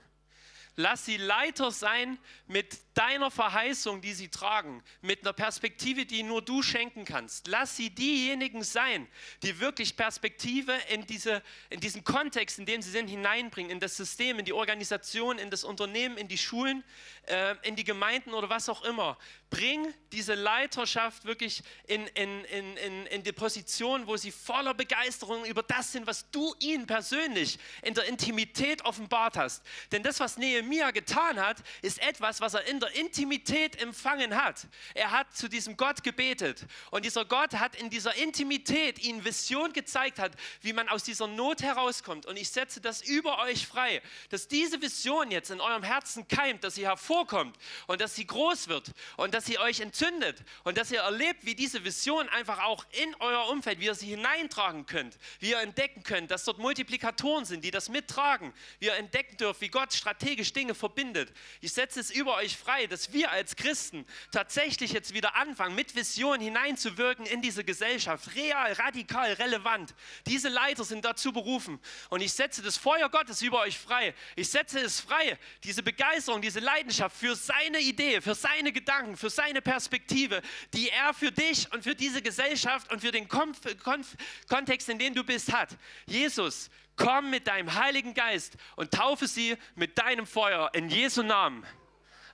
Lass sie Leiter sein mit deiner Verheißung, die sie tragen, mit einer Perspektive, die nur du schenken kannst. Lass sie diejenigen sein, die wirklich Perspektive in, diese, in diesen Kontext, in dem sie sind, hineinbringen, in das System, in die Organisation, in das Unternehmen, in die Schulen, äh, in die Gemeinden oder was auch immer. Bring diese Leiterschaft wirklich in, in, in, in, in die Position, wo sie voller Begeisterung über das sind, was du ihnen persönlich in der Intimität offenbart hast. Denn das, was Nehemiah getan hat, ist etwas, was er in der Intimität empfangen hat. Er hat zu diesem Gott gebetet und dieser Gott hat in dieser Intimität ihnen Vision gezeigt hat, wie man aus dieser Not herauskommt. Und ich setze das über euch frei, dass diese Vision jetzt in eurem Herzen keimt, dass sie hervorkommt und dass sie groß wird und dass sie euch entzündet und dass ihr erlebt, wie diese Vision einfach auch in euer Umfeld, wie ihr sie hineintragen könnt, wie ihr entdecken könnt, dass dort Multiplikatoren sind, die das mittragen, wie ihr entdecken dürft, wie Gott strategisch Dinge verbindet. Ich setze es über euch frei, dass wir als Christen tatsächlich jetzt wieder anfangen, mit Vision hineinzuwirken in diese Gesellschaft, real, radikal, relevant. Diese Leiter sind dazu berufen und ich setze das Feuer Gottes über euch frei. Ich setze es frei, diese Begeisterung, diese Leidenschaft für seine Idee, für seine Gedanken, für für seine Perspektive, die er für dich und für diese Gesellschaft und für den Konf Konf Kontext, in dem du bist, hat. Jesus, komm mit deinem Heiligen Geist und taufe sie mit deinem Feuer in Jesu Namen.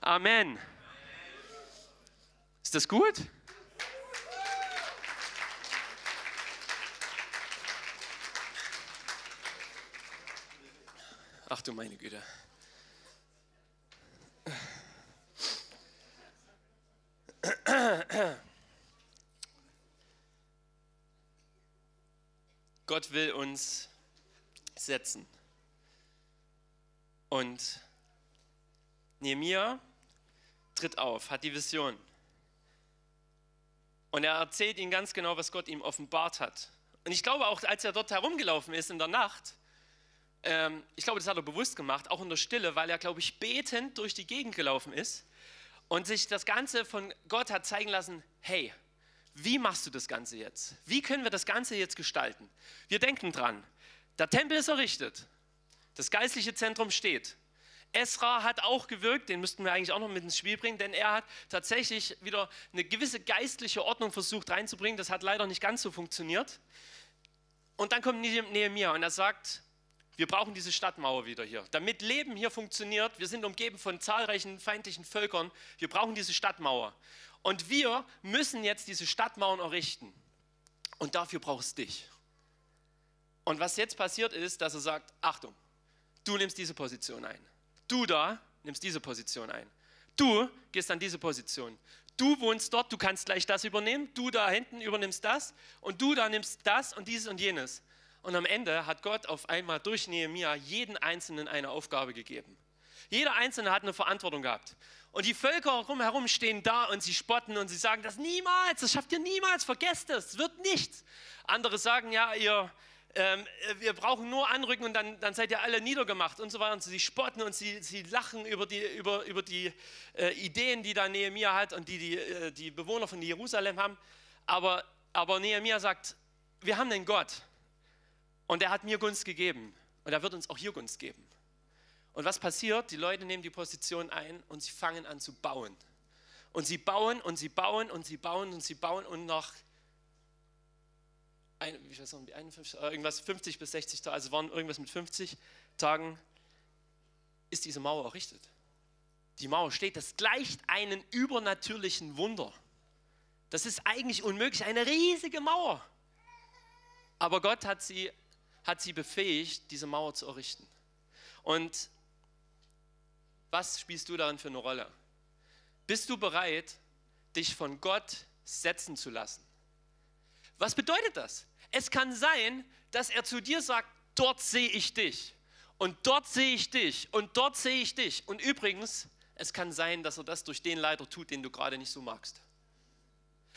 Amen. Ist das gut? Ach du meine Güte. Gott will uns setzen. Und Nehemiah tritt auf, hat die Vision. Und er erzählt ihnen ganz genau, was Gott ihm offenbart hat. Und ich glaube auch, als er dort herumgelaufen ist in der Nacht, ähm, ich glaube, das hat er bewusst gemacht, auch in der Stille, weil er, glaube ich, betend durch die Gegend gelaufen ist und sich das Ganze von Gott hat zeigen lassen, hey, wie machst du das Ganze jetzt? Wie können wir das Ganze jetzt gestalten? Wir denken dran, der Tempel ist errichtet, das geistliche Zentrum steht. Esra hat auch gewirkt, den müssten wir eigentlich auch noch mit ins Spiel bringen, denn er hat tatsächlich wieder eine gewisse geistliche Ordnung versucht reinzubringen. Das hat leider nicht ganz so funktioniert. Und dann kommt Nehemiah und er sagt, wir brauchen diese Stadtmauer wieder hier. Damit Leben hier funktioniert, wir sind umgeben von zahlreichen feindlichen Völkern, wir brauchen diese Stadtmauer. Und wir müssen jetzt diese Stadtmauern errichten. Und dafür brauchst es dich. Und was jetzt passiert ist, dass er sagt, Achtung, du nimmst diese Position ein. Du da nimmst diese Position ein. Du gehst an diese Position. Du wohnst dort, du kannst gleich das übernehmen. Du da hinten übernimmst das. Und du da nimmst das und dieses und jenes. Und am Ende hat Gott auf einmal durch Nehemia jeden Einzelnen eine Aufgabe gegeben. Jeder Einzelne hat eine Verantwortung gehabt. Und die Völker rumherum stehen da und sie spotten und sie sagen, das niemals, das schafft ihr niemals, vergesst es, es wird nichts. Andere sagen, ja, ihr, ähm, wir brauchen nur anrücken und dann, dann seid ihr alle niedergemacht und so weiter. Und sie spotten und sie, sie lachen über die, über, über die äh, Ideen, die da Nehemia hat und die die, äh, die Bewohner von Jerusalem haben. Aber, aber Nehemia sagt, wir haben den Gott und er hat mir Gunst gegeben. Und er wird uns auch hier Gunst geben. Und was passiert? Die Leute nehmen die Position ein und sie fangen an zu bauen. Und sie bauen und sie bauen und sie bauen und sie bauen und nach ein, ich weiß noch, 51, äh, irgendwas 50 bis 60 Tage, also waren irgendwas mit 50 Tagen, ist diese Mauer errichtet. Die Mauer steht, das gleicht einem übernatürlichen Wunder. Das ist eigentlich unmöglich, eine riesige Mauer. Aber Gott hat sie, hat sie befähigt, diese Mauer zu errichten. Und was spielst du darin für eine Rolle? Bist du bereit, dich von Gott setzen zu lassen? Was bedeutet das? Es kann sein, dass er zu dir sagt, dort sehe ich dich und dort sehe ich dich und dort sehe ich dich. Und übrigens, es kann sein, dass er das durch den Leiter tut, den du gerade nicht so magst.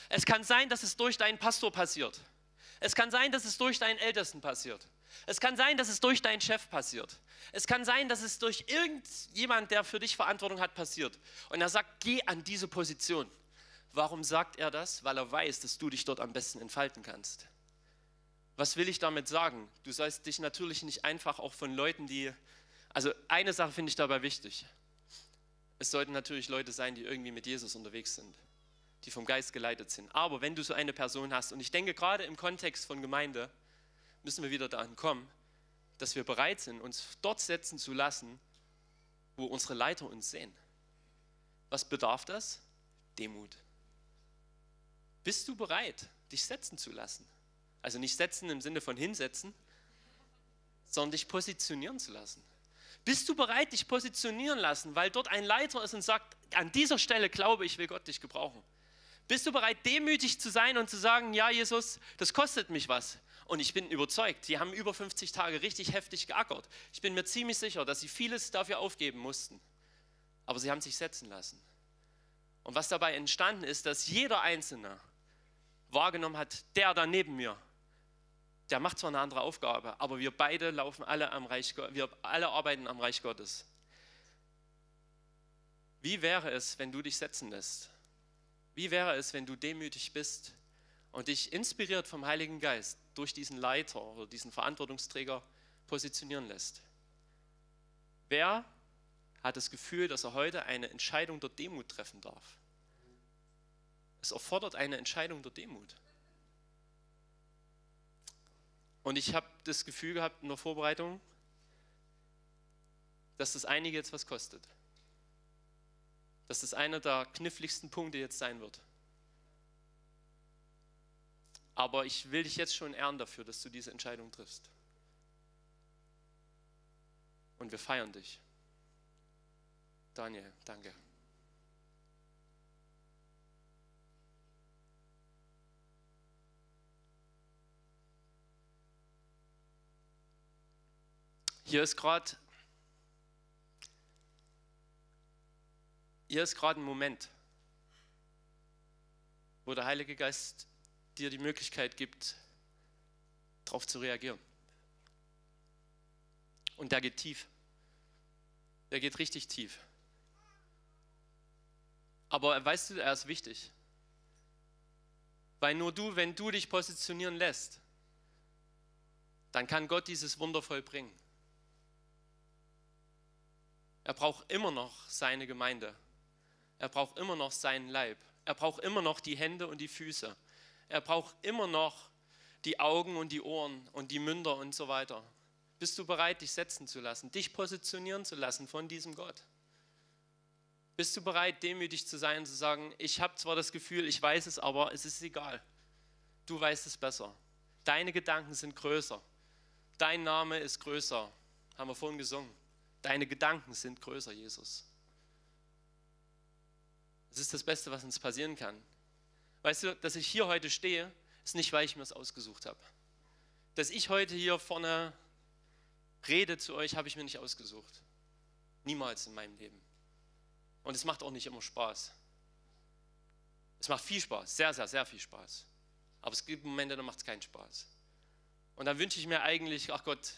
Es kann sein, dass es durch deinen Pastor passiert. Es kann sein, dass es durch deinen Ältesten passiert. Es kann sein, dass es durch deinen Chef passiert. Es kann sein, dass es durch irgendjemand, der für dich Verantwortung hat, passiert. Und er sagt, geh an diese Position. Warum sagt er das? Weil er weiß, dass du dich dort am besten entfalten kannst. Was will ich damit sagen? Du sollst dich natürlich nicht einfach auch von Leuten, die... Also eine Sache finde ich dabei wichtig. Es sollten natürlich Leute sein, die irgendwie mit Jesus unterwegs sind, die vom Geist geleitet sind. Aber wenn du so eine Person hast, und ich denke gerade im Kontext von Gemeinde, müssen wir wieder dahin kommen, dass wir bereit sind, uns dort setzen zu lassen, wo unsere Leiter uns sehen. Was bedarf das? Demut. Bist du bereit, dich setzen zu lassen? Also nicht setzen im Sinne von hinsetzen, sondern dich positionieren zu lassen. Bist du bereit, dich positionieren lassen, weil dort ein Leiter ist und sagt, an dieser Stelle glaube ich, will Gott dich gebrauchen? Bist du bereit, demütig zu sein und zu sagen, ja, Jesus, das kostet mich was? Und ich bin überzeugt, die haben über 50 Tage richtig heftig geackert. Ich bin mir ziemlich sicher, dass sie vieles dafür aufgeben mussten. Aber sie haben sich setzen lassen. Und was dabei entstanden ist, dass jeder Einzelne wahrgenommen hat, der da neben mir, der macht zwar eine andere Aufgabe, aber wir beide laufen alle am Reich wir alle arbeiten am Reich Gottes. Wie wäre es, wenn du dich setzen lässt? Wie wäre es, wenn du demütig bist und dich inspiriert vom Heiligen Geist durch diesen Leiter oder diesen Verantwortungsträger positionieren lässt. Wer hat das Gefühl, dass er heute eine Entscheidung der Demut treffen darf? Es erfordert eine Entscheidung der Demut. Und ich habe das Gefühl gehabt in der Vorbereitung, dass das einige jetzt was kostet. Dass das einer der kniffligsten Punkte jetzt sein wird. Aber ich will dich jetzt schon ehren dafür, dass du diese Entscheidung triffst. Und wir feiern dich. Daniel, danke. Hier ist gerade hier ist gerade ein Moment, wo der Heilige Geist dir die Möglichkeit gibt, darauf zu reagieren. Und der geht tief. Der geht richtig tief. Aber weißt du, er ist wichtig. Weil nur du, wenn du dich positionieren lässt, dann kann Gott dieses Wunder vollbringen. Er braucht immer noch seine Gemeinde. Er braucht immer noch seinen Leib. Er braucht immer noch die Hände und die Füße. Er braucht immer noch die Augen und die Ohren und die Münder und so weiter. Bist du bereit, dich setzen zu lassen, dich positionieren zu lassen von diesem Gott? Bist du bereit, demütig zu sein und zu sagen, ich habe zwar das Gefühl, ich weiß es, aber es ist egal. Du weißt es besser. Deine Gedanken sind größer. Dein Name ist größer. Haben wir vorhin gesungen. Deine Gedanken sind größer, Jesus. Das ist das Beste, was uns passieren kann. Weißt du, dass ich hier heute stehe, ist nicht, weil ich mir es ausgesucht habe. Dass ich heute hier vorne rede zu euch, habe ich mir nicht ausgesucht. Niemals in meinem Leben. Und es macht auch nicht immer Spaß. Es macht viel Spaß, sehr, sehr, sehr viel Spaß. Aber es gibt Momente, da macht es keinen Spaß. Und dann wünsche ich mir eigentlich, ach Gott,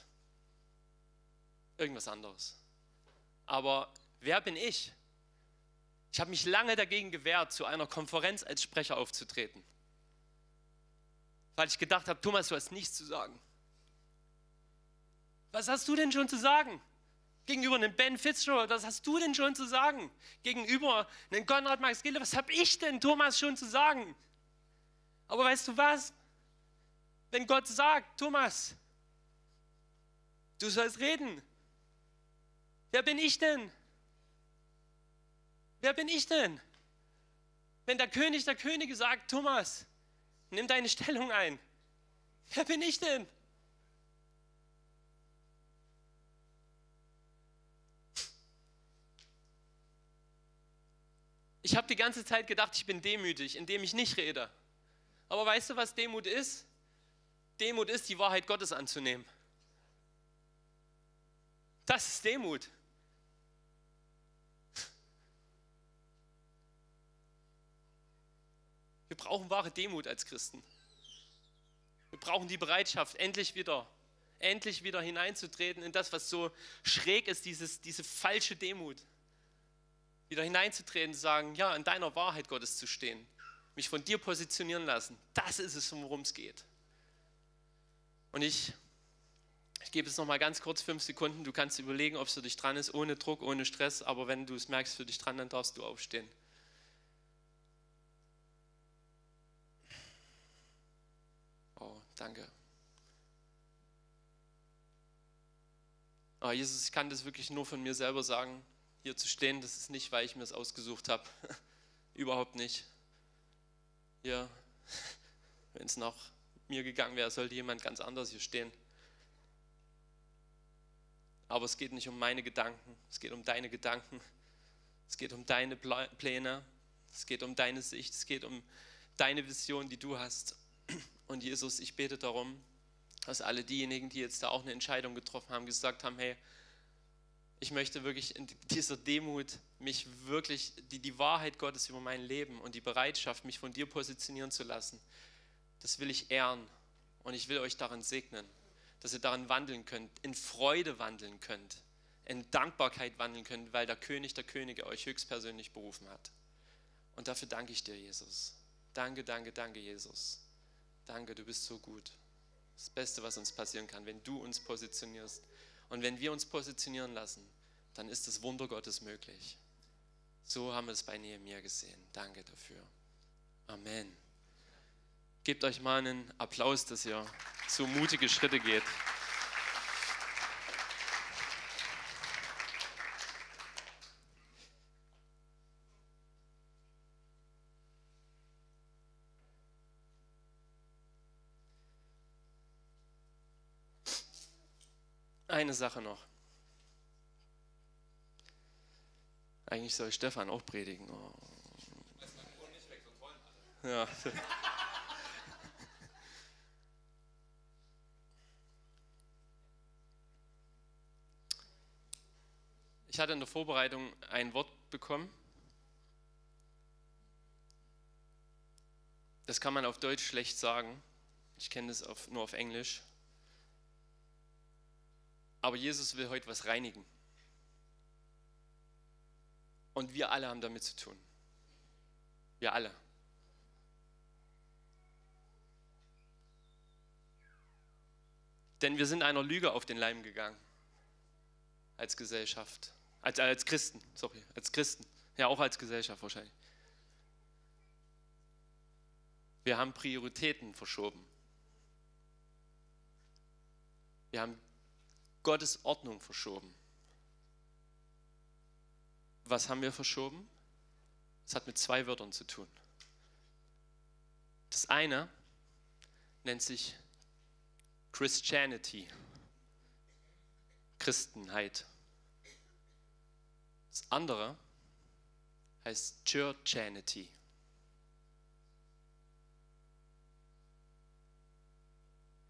irgendwas anderes. Aber wer bin ich? Ich habe mich lange dagegen gewehrt, zu einer Konferenz als Sprecher aufzutreten. Weil ich gedacht habe, Thomas, du hast nichts zu sagen. Was hast du denn schon zu sagen? Gegenüber einem Ben Fitzgerald, was hast du denn schon zu sagen? Gegenüber einem Konrad Max Gille, was habe ich denn, Thomas, schon zu sagen? Aber weißt du was? Wenn Gott sagt, Thomas, du sollst reden, wer bin ich denn? Wer bin ich denn? Wenn der König der Könige sagt, Thomas, nimm deine Stellung ein, wer bin ich denn? Ich habe die ganze Zeit gedacht, ich bin demütig, indem ich nicht rede. Aber weißt du, was Demut ist? Demut ist, die Wahrheit Gottes anzunehmen. Das ist Demut. Brauchen wahre Demut als Christen. Wir brauchen die Bereitschaft, endlich wieder, endlich wieder hineinzutreten in das, was so schräg ist, dieses, diese falsche Demut wieder hineinzutreten, zu sagen, ja, in deiner Wahrheit Gottes zu stehen, mich von dir positionieren lassen. Das ist es, worum es geht. Und ich, ich gebe es nochmal ganz kurz, fünf Sekunden. Du kannst überlegen, ob es für dich dran ist, ohne Druck, ohne Stress. Aber wenn du es merkst, für dich dran, dann darfst du aufstehen. Oh, danke. Oh, Jesus, ich kann das wirklich nur von mir selber sagen hier zu stehen, das ist nicht, weil ich mir es ausgesucht habe. Überhaupt nicht. Ja, wenn es nach mir gegangen wäre, sollte jemand ganz anders hier stehen. Aber es geht nicht um meine Gedanken, es geht um deine Gedanken, es geht um deine Pläne, es geht um deine Sicht, es geht um deine Vision, die du hast. Und Jesus, ich bete darum, dass alle diejenigen, die jetzt da auch eine Entscheidung getroffen haben, gesagt haben, hey, ich möchte wirklich in dieser Demut mich wirklich, die, die Wahrheit Gottes über mein Leben und die Bereitschaft, mich von dir positionieren zu lassen, das will ich ehren und ich will euch darin segnen, dass ihr darin wandeln könnt, in Freude wandeln könnt, in Dankbarkeit wandeln könnt, weil der König der Könige euch höchstpersönlich berufen hat. Und dafür danke ich dir, Jesus. Danke, danke, danke, Jesus. Danke, du bist so gut. Das Beste, was uns passieren kann, wenn du uns positionierst und wenn wir uns positionieren lassen, dann ist das Wunder Gottes möglich. So haben wir es bei Nehemiah gesehen. Danke dafür. Amen. Gebt euch mal einen Applaus, dass ihr so mutige Schritte geht. Eine Sache noch. Eigentlich soll Stefan auch predigen. Oh. Ja. Ich hatte in der Vorbereitung ein Wort bekommen. Das kann man auf Deutsch schlecht sagen. Ich kenne das auf, nur auf Englisch. Aber Jesus will heute was reinigen. Und wir alle haben damit zu tun. Wir alle. Denn wir sind einer Lüge auf den Leim gegangen. Als Gesellschaft. Als, als Christen, sorry, als Christen. Ja, auch als Gesellschaft wahrscheinlich. Wir haben Prioritäten verschoben. Wir haben Gottes Ordnung verschoben. Was haben wir verschoben? Es hat mit zwei Wörtern zu tun. Das eine nennt sich Christianity, Christenheit. Das andere heißt Churchanity.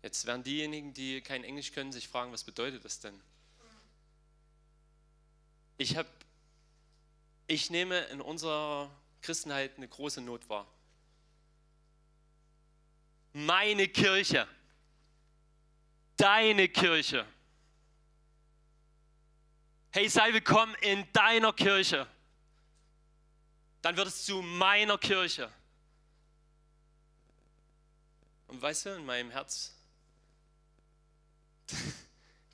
Jetzt werden diejenigen, die kein Englisch können, sich fragen, was bedeutet das denn? Ich, hab, ich nehme in unserer Christenheit eine große Not wahr. Meine Kirche, deine Kirche. Hey, sei willkommen in deiner Kirche. Dann wird es zu meiner Kirche. Und weißt du, in meinem Herz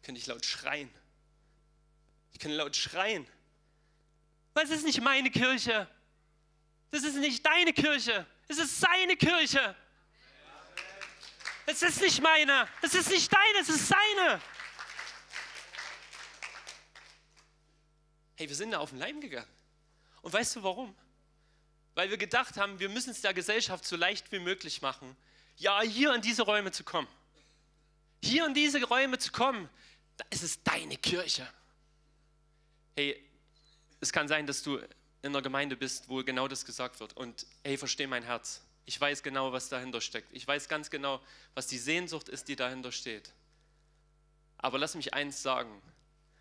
könnte ich laut schreien. Ich kann laut schreien. Weil ist nicht meine Kirche. Das ist nicht deine Kirche. Es ist seine Kirche. Es ist nicht meine. Es ist nicht deine. Es ist seine. Hey, wir sind da auf den Leim gegangen. Und weißt du warum? Weil wir gedacht haben, wir müssen es der Gesellschaft so leicht wie möglich machen, ja, hier in diese Räume zu kommen. Hier in diese Räume zu kommen, da ist es deine Kirche. Hey, es kann sein, dass du in einer Gemeinde bist, wo genau das gesagt wird. Und hey, versteh mein Herz. Ich weiß genau, was dahinter steckt. Ich weiß ganz genau, was die Sehnsucht ist, die dahinter steht. Aber lass mich eins sagen.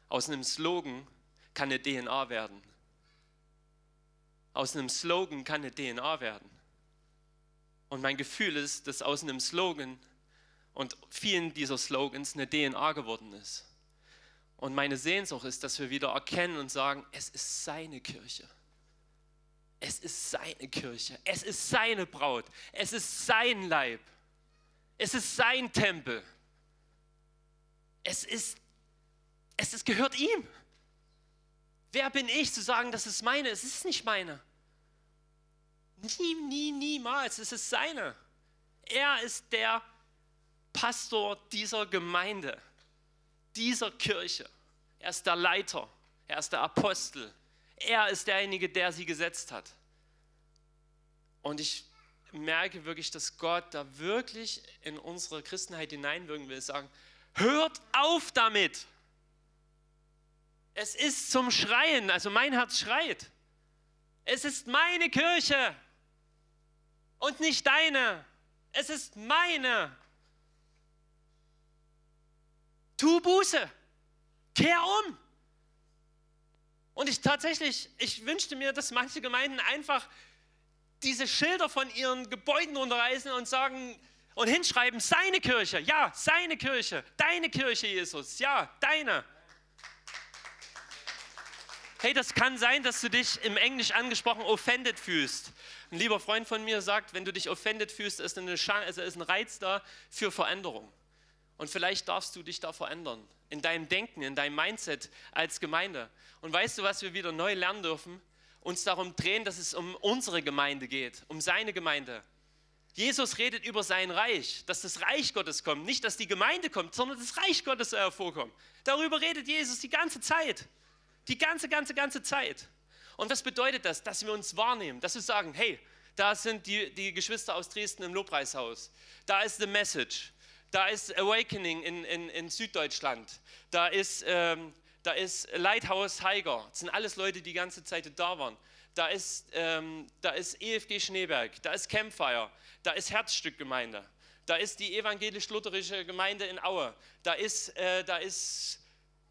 Aus einem Slogan kann eine DNA werden. Aus einem Slogan kann eine DNA werden. Und mein Gefühl ist, dass aus einem Slogan und vielen dieser Slogans eine DNA geworden ist. Und meine Sehnsucht ist, dass wir wieder erkennen und sagen, es ist seine Kirche. Es ist seine Kirche. Es ist seine Braut. Es ist sein Leib. Es ist sein Tempel. Es ist, es ist, gehört ihm. Wer bin ich zu sagen, das ist meine? Es ist nicht meine. Nie, nie, niemals. Es ist seine. Er ist der Pastor dieser Gemeinde, dieser Kirche. Er ist der Leiter. Er ist der Apostel. Er ist derjenige, der sie gesetzt hat. Und ich merke wirklich, dass Gott da wirklich in unsere Christenheit hineinwirken will, sagen, hört auf damit. Es ist zum Schreien, also mein Herz schreit. Es ist meine Kirche und nicht deine. Es ist meine. Tu Buße. Kehr um. Und ich tatsächlich, ich wünschte mir, dass manche Gemeinden einfach diese Schilder von ihren Gebäuden unterreißen und sagen und hinschreiben, seine Kirche, ja, seine Kirche, deine Kirche, Jesus, ja, deine. Hey, das kann sein, dass du dich im Englisch angesprochen offended fühlst. Ein lieber Freund von mir sagt, wenn du dich offended fühlst, ist, eine Chance, also ist ein Reiz da für Veränderung. Und vielleicht darfst du dich da verändern, in deinem Denken, in deinem Mindset als Gemeinde. Und weißt du, was wir wieder neu lernen dürfen? Uns darum drehen, dass es um unsere Gemeinde geht, um seine Gemeinde. Jesus redet über sein Reich, dass das Reich Gottes kommt. Nicht, dass die Gemeinde kommt, sondern das Reich Gottes hervorkommt. Darüber redet Jesus die ganze Zeit. Die ganze, ganze, ganze Zeit. Und was bedeutet das? Dass wir uns wahrnehmen, dass wir sagen, hey, da sind die, die Geschwister aus Dresden im Lobpreishaus. Da ist The Message. Da ist Awakening in, in, in Süddeutschland. Da ist, ähm, da ist Lighthouse Heiger. Das sind alles Leute, die die ganze Zeit da waren. Da ist, ähm, da ist EFG Schneeberg. Da ist Campfire. Da ist Herzstückgemeinde. Da ist die evangelisch-lutherische Gemeinde in Aue. Da ist, äh, da ist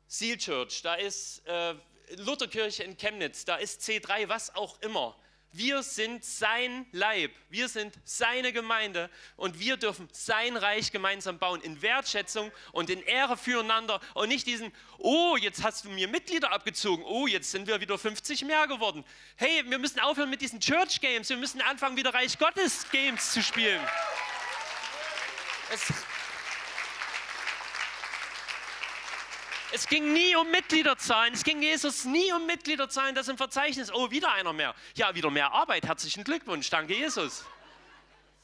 Seal Church, da ist äh, Lutherkirche in Chemnitz, da ist C3, was auch immer. Wir sind sein Leib, wir sind seine Gemeinde und wir dürfen sein Reich gemeinsam bauen in Wertschätzung und in Ehre füreinander und nicht diesen, oh, jetzt hast du mir Mitglieder abgezogen, oh, jetzt sind wir wieder 50 mehr geworden. Hey, wir müssen aufhören mit diesen Church Games, wir müssen anfangen, wieder Reich Gottes Games zu spielen. Es, Es ging nie um Mitgliederzahlen. Es ging Jesus nie um Mitgliederzahlen, das im Verzeichnis. Oh, wieder einer mehr. Ja, wieder mehr Arbeit. Herzlichen Glückwunsch. Danke, Jesus.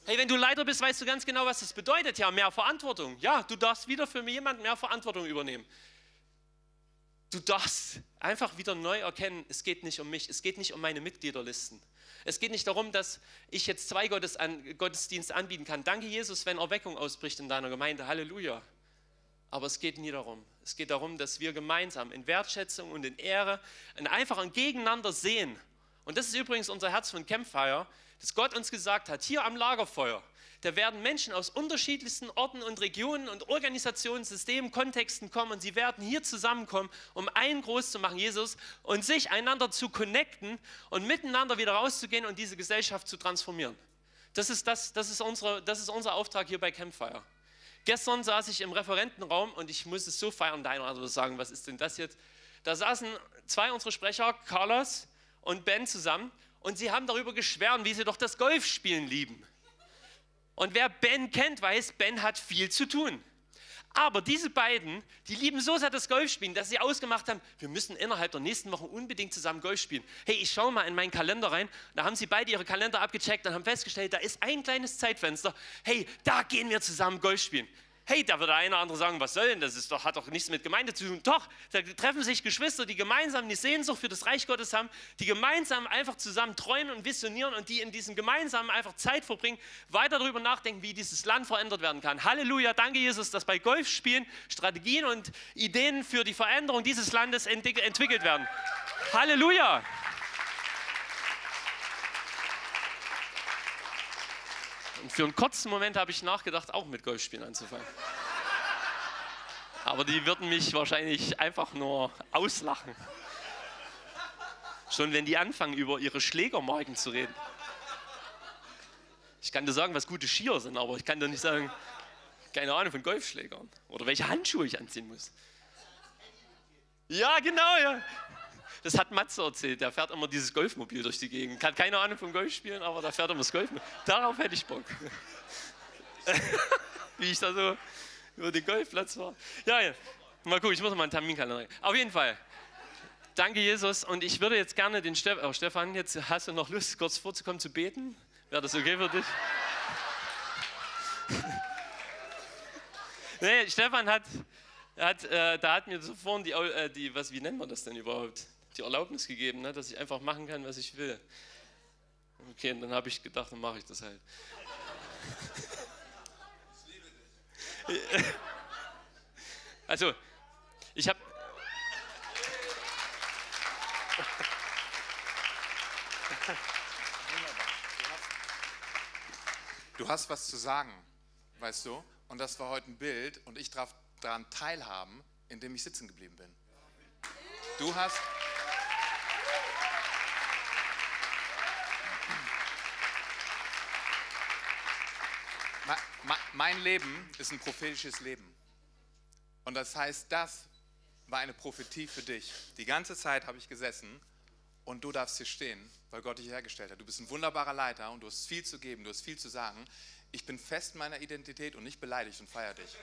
Hey, wenn du Leiter bist, weißt du ganz genau, was das bedeutet. Ja, mehr Verantwortung. Ja, du darfst wieder für jemanden mehr Verantwortung übernehmen. Du darfst einfach wieder neu erkennen, es geht nicht um mich, es geht nicht um meine Mitgliederlisten. Es geht nicht darum, dass ich jetzt zwei Gottesdienste anbieten kann. Danke, Jesus, wenn Erweckung ausbricht in deiner Gemeinde. Halleluja. Aber es geht nie darum. Es geht darum, dass wir gemeinsam in Wertschätzung und in Ehre ein einfachen Gegeneinander sehen. Und das ist übrigens unser Herz von Campfire, dass Gott uns gesagt hat, hier am Lagerfeuer, da werden Menschen aus unterschiedlichsten Orten und Regionen und Organisationen, Systemen, Kontexten kommen und sie werden hier zusammenkommen, um einen groß zu machen, Jesus, und sich einander zu connecten und miteinander wieder rauszugehen und diese Gesellschaft zu transformieren. Das ist, das, das ist, unsere, das ist unser Auftrag hier bei Campfire. Gestern saß ich im Referentenraum und ich muss es so feiern, deiner also sagen, was ist denn das jetzt? Da saßen zwei unserer Sprecher, Carlos und Ben zusammen und sie haben darüber geschwärmt, wie sie doch das Golfspielen lieben. Und wer Ben kennt, weiß, Ben hat viel zu tun. Aber diese beiden, die lieben so sehr das Golfspielen, dass sie ausgemacht haben, wir müssen innerhalb der nächsten Woche unbedingt zusammen Golf spielen. Hey, ich schaue mal in meinen Kalender rein. Da haben sie beide ihre Kalender abgecheckt und haben festgestellt, da ist ein kleines Zeitfenster. Hey, da gehen wir zusammen Golf spielen. Hey, da wird der eine oder andere sagen, was soll denn das? Ist doch, hat doch nichts mit Gemeinde zu tun. Doch, da treffen sich Geschwister, die gemeinsam die Sehnsucht für das Reich Gottes haben, die gemeinsam einfach zusammen träumen und visionieren und die in diesem gemeinsamen einfach Zeit verbringen, weiter darüber nachdenken, wie dieses Land verändert werden kann. Halleluja, danke Jesus, dass bei Golfspielen Strategien und Ideen für die Veränderung dieses Landes entwickelt werden. Halleluja. Und für einen kurzen Moment habe ich nachgedacht, auch mit Golfspielen anzufangen. Aber die würden mich wahrscheinlich einfach nur auslachen. Schon wenn die anfangen, über ihre Schlägermarken zu reden. Ich kann dir sagen, was gute Skier sind, aber ich kann dir nicht sagen, keine Ahnung von Golfschlägern. Oder welche Handschuhe ich anziehen muss. Ja, genau, ja. Das hat Matze erzählt. Der fährt immer dieses Golfmobil durch die Gegend. Hat keine Ahnung vom Golfspielen, aber der fährt immer das Golfmobil. Darauf hätte ich Bock. Wie ich da so über den Golfplatz war. Ja, ja. Mal gucken, ich muss mal einen Terminkalender. Auf jeden Fall. Danke, Jesus. Und ich würde jetzt gerne den Stef oh, Stefan, jetzt hast du noch Lust, kurz vorzukommen zu beten? Wäre das okay für dich? nee, Stefan hat, hat äh, da hat mir so vorhin die, äh, die, was, wie nennt man das denn überhaupt? Die Erlaubnis gegeben, ne, dass ich einfach machen kann, was ich will. Okay, und dann habe ich gedacht, dann mache ich das halt. Also, ich habe. Du hast was zu sagen, weißt du? Und das war heute ein Bild und ich darf daran teilhaben, indem ich sitzen geblieben bin. Du hast. Mein Leben ist ein prophetisches Leben. Und das heißt, das war eine Prophetie für dich. Die ganze Zeit habe ich gesessen und du darfst hier stehen, weil Gott dich hergestellt hat. Du bist ein wunderbarer Leiter und du hast viel zu geben, du hast viel zu sagen. Ich bin fest in meiner Identität und nicht beleidigt und feiere dich.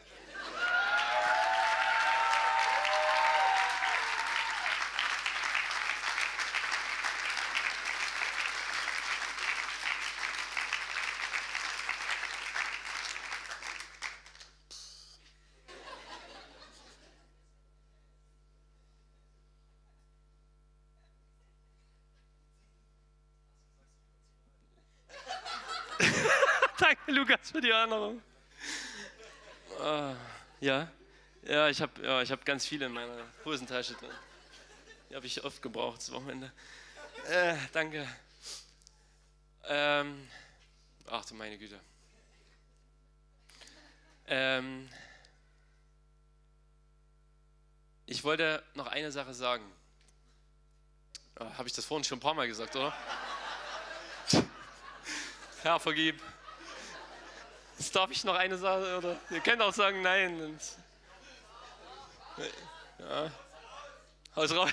Für die Erinnerung. Uh, ja, ja, ich habe ja, hab ganz viele in meiner Hosentasche drin. Die habe ich oft gebraucht das Wochenende. Äh, danke. Ähm, ach du meine Güte. Ähm, ich wollte noch eine Sache sagen. Oh, habe ich das vorhin schon ein paar Mal gesagt, oder? Herr, vergib. Jetzt darf ich noch eine Sache, oder? Ihr könnt auch sagen, nein. Ja. Haus raus.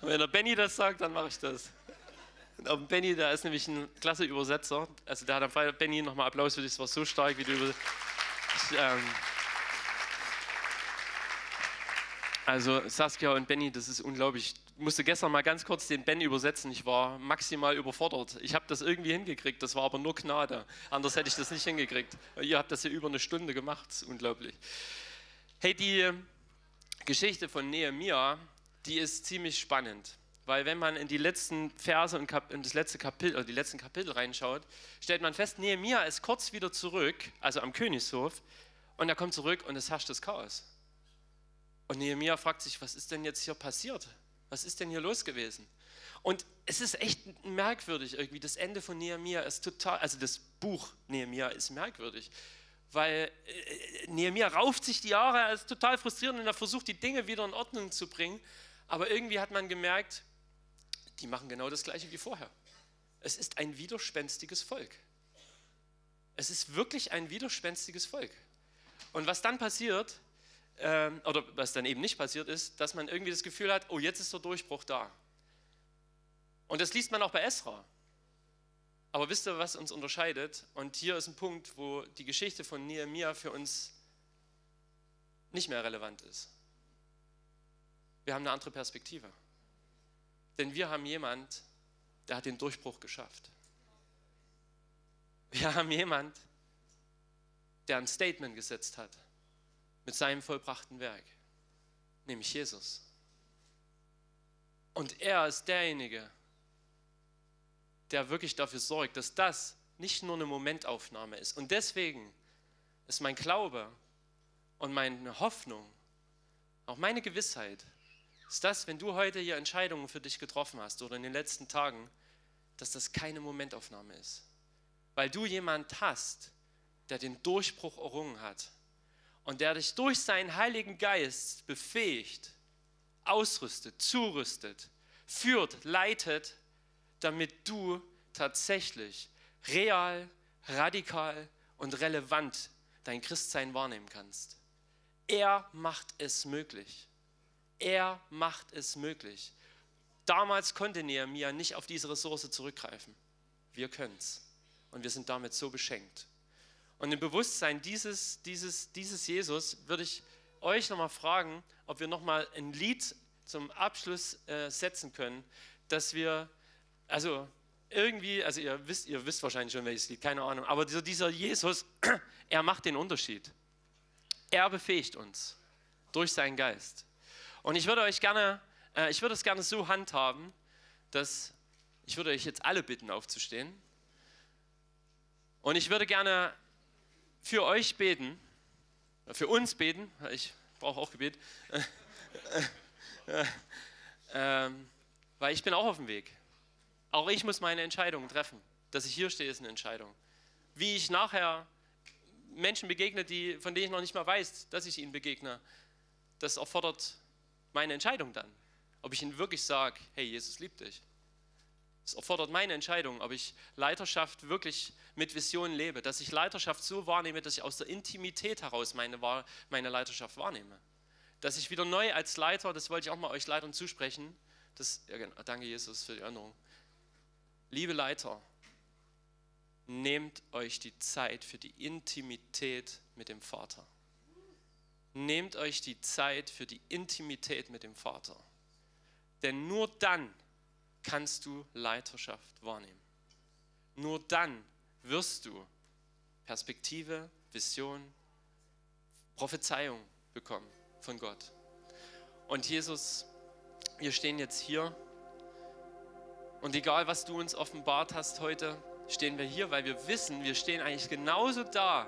wenn der Benny das sagt, dann mache ich das. Und Benny, der ist nämlich ein klasse Übersetzer. Also der hat am Freitag, Benny, nochmal Applaus für dich, das war so stark, wie du über... Ich, ähm, also Saskia und Benny, das ist unglaublich musste gestern mal ganz kurz den Ben übersetzen. Ich war maximal überfordert. Ich habe das irgendwie hingekriegt, das war aber nur Gnade. Anders hätte ich das nicht hingekriegt. Ihr habt das ja über eine Stunde gemacht, unglaublich. Hey, die Geschichte von Nehemia, die ist ziemlich spannend. Weil wenn man in die letzten Verse und in das letzte Kapitel, die letzten Kapitel reinschaut, stellt man fest, Nehemia ist kurz wieder zurück, also am Königshof, und er kommt zurück und es herrscht das Chaos. Und Nehemia fragt sich, was ist denn jetzt hier passiert? Was ist denn hier los gewesen? Und es ist echt merkwürdig irgendwie. Das Ende von Nehemiah ist total, also das Buch Nehemiah ist merkwürdig, weil äh, Nehemiah rauft sich die Jahre, er ist total frustrierend und er versucht die Dinge wieder in Ordnung zu bringen. Aber irgendwie hat man gemerkt, die machen genau das Gleiche wie vorher. Es ist ein widerspenstiges Volk. Es ist wirklich ein widerspenstiges Volk. Und was dann passiert, ähm, oder was dann eben nicht passiert ist, dass man irgendwie das Gefühl hat, oh, jetzt ist der Durchbruch da. Und das liest man auch bei Esra. Aber wisst ihr, was uns unterscheidet? Und hier ist ein Punkt, wo die Geschichte von Nehemiah für uns nicht mehr relevant ist. Wir haben eine andere Perspektive. Denn wir haben jemand, der hat den Durchbruch geschafft. Wir haben jemand, der ein Statement gesetzt hat mit seinem vollbrachten Werk, nämlich Jesus. Und er ist derjenige, der wirklich dafür sorgt, dass das nicht nur eine Momentaufnahme ist. Und deswegen ist mein Glaube und meine Hoffnung, auch meine Gewissheit, ist das, wenn du heute hier Entscheidungen für dich getroffen hast oder in den letzten Tagen, dass das keine Momentaufnahme ist. Weil du jemand hast, der den Durchbruch errungen hat und der dich durch seinen Heiligen Geist befähigt, ausrüstet, zurüstet, führt, leitet, damit du tatsächlich real, radikal und relevant dein Christsein wahrnehmen kannst. Er macht es möglich. Er macht es möglich. Damals konnte Nehemiah nicht auf diese Ressource zurückgreifen. Wir können es. Und wir sind damit so beschenkt. Und im Bewusstsein dieses, dieses, dieses Jesus würde ich euch nochmal fragen, ob wir nochmal ein Lied zum Abschluss äh, setzen können, dass wir, also irgendwie, also ihr wisst, ihr wisst wahrscheinlich schon welches Lied, keine Ahnung, aber dieser, dieser Jesus, er macht den Unterschied. Er befähigt uns durch seinen Geist. Und ich würde euch gerne, äh, ich würde es gerne so handhaben, dass ich würde euch jetzt alle bitten, aufzustehen. Und ich würde gerne für euch beten, für uns beten, ich brauche auch Gebet, ähm, weil ich bin auch auf dem Weg. Auch ich muss meine Entscheidungen treffen. Dass ich hier stehe, ist eine Entscheidung. Wie ich nachher Menschen begegne, die, von denen ich noch nicht mal weiß, dass ich ihnen begegne, das erfordert meine Entscheidung dann. Ob ich ihnen wirklich sage, hey, Jesus liebt dich. Es erfordert meine Entscheidung, ob ich Leiterschaft wirklich mit Visionen lebe, dass ich Leiterschaft so wahrnehme, dass ich aus der Intimität heraus meine, meine Leiterschaft wahrnehme. Dass ich wieder neu als Leiter, das wollte ich auch mal euch Leitern zusprechen, das, ja, genau, danke Jesus für die Erinnerung. Liebe Leiter, nehmt euch die Zeit für die Intimität mit dem Vater. Nehmt euch die Zeit für die Intimität mit dem Vater. Denn nur dann kannst du Leiterschaft wahrnehmen. Nur dann wirst du Perspektive, Vision, Prophezeiung bekommen von Gott. Und Jesus, wir stehen jetzt hier und egal, was du uns offenbart hast heute, stehen wir hier, weil wir wissen, wir stehen eigentlich genauso da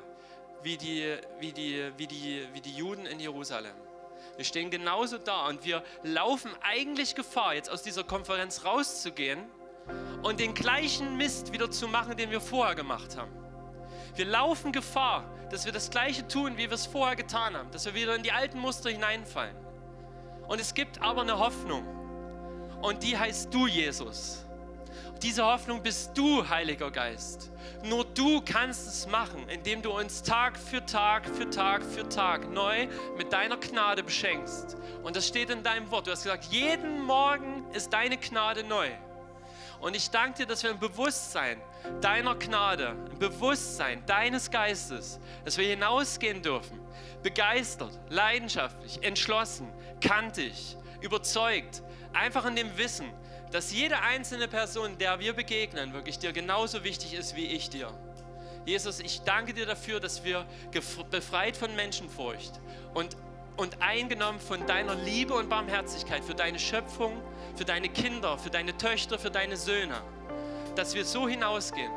wie die, wie die, wie die, wie die Juden in Jerusalem. Wir stehen genauso da und wir laufen eigentlich Gefahr, jetzt aus dieser Konferenz rauszugehen und den gleichen Mist wieder zu machen, den wir vorher gemacht haben. Wir laufen Gefahr, dass wir das Gleiche tun, wie wir es vorher getan haben, dass wir wieder in die alten Muster hineinfallen. Und es gibt aber eine Hoffnung. Und die heißt du, Jesus. Diese Hoffnung bist du, Heiliger Geist. Nur du kannst es machen, indem du uns Tag für Tag für Tag für Tag neu mit deiner Gnade beschenkst. Und das steht in deinem Wort. Du hast gesagt, jeden Morgen ist deine Gnade neu. Und ich danke dir, dass wir im Bewusstsein deiner Gnade, im Bewusstsein deines Geistes, dass wir hinausgehen dürfen, begeistert, leidenschaftlich, entschlossen, kantig, überzeugt, einfach in dem Wissen, dass jede einzelne Person, der wir begegnen, wirklich dir genauso wichtig ist wie ich dir. Jesus, ich danke dir dafür, dass wir befreit von Menschenfurcht und, und eingenommen von deiner Liebe und Barmherzigkeit für deine Schöpfung, für deine Kinder, für deine Töchter, für deine Söhne, dass wir so hinausgehen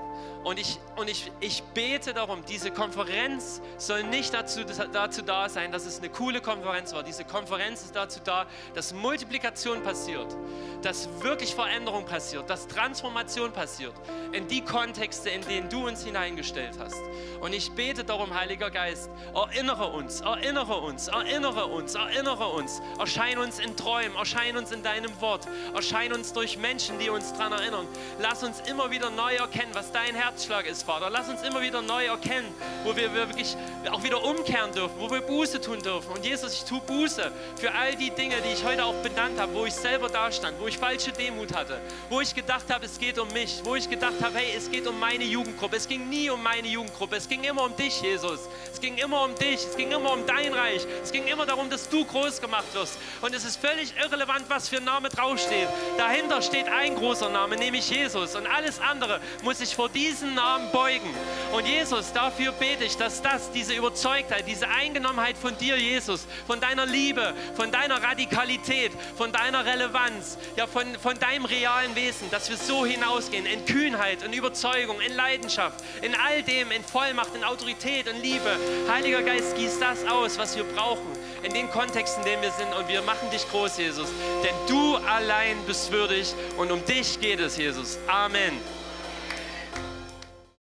und ich, und ich, ich bete darum, diese Konferenz soll nicht dazu, dazu da sein, dass es eine coole Konferenz war. Diese Konferenz ist dazu da, dass Multiplikation passiert, dass wirklich Veränderung passiert, dass Transformation passiert in die Kontexte, in denen du uns hineingestellt hast. Und ich bete darum, Heiliger Geist, erinnere uns, erinnere uns, erinnere uns, erinnere uns. Erschein uns in Träumen, erschein uns in deinem Wort, erschein uns durch Menschen, die uns daran erinnern. Lass uns immer wieder neu erkennen, was dein Herz Herzschlag ist, Vater. Lass uns immer wieder neu erkennen, wo wir wirklich auch wieder umkehren dürfen, wo wir Buße tun dürfen. Und Jesus, ich tue Buße für all die Dinge, die ich heute auch benannt habe, wo ich selber dastand, wo ich falsche Demut hatte, wo ich gedacht habe, es geht um mich, wo ich gedacht habe, hey, es geht um meine Jugendgruppe. Es ging nie um meine Jugendgruppe, es ging immer um dich, Jesus. Es ging immer um dich, es ging immer um dein Reich. Es ging immer darum, dass du groß gemacht wirst. Und es ist völlig irrelevant, was für ein Name draufsteht. Dahinter steht ein großer Name, nämlich Jesus. Und alles andere muss sich vor diesen Namen beugen. Und Jesus, dafür bete ich, dass das, diese Überzeugtheit, diese Eingenommenheit von dir, Jesus, von deiner Liebe, von deiner Radikalität, von deiner Relevanz, ja, von, von deinem realen Wesen, dass wir so hinausgehen in Kühnheit, in Überzeugung, in Leidenschaft, in all dem, in Vollmacht, in Autorität, in Liebe. Heiliger Geist, gieß das aus, was wir brauchen, in den Kontexten, in denen wir sind. Und wir machen dich groß, Jesus. Denn du allein bist würdig und um dich geht es, Jesus. Amen.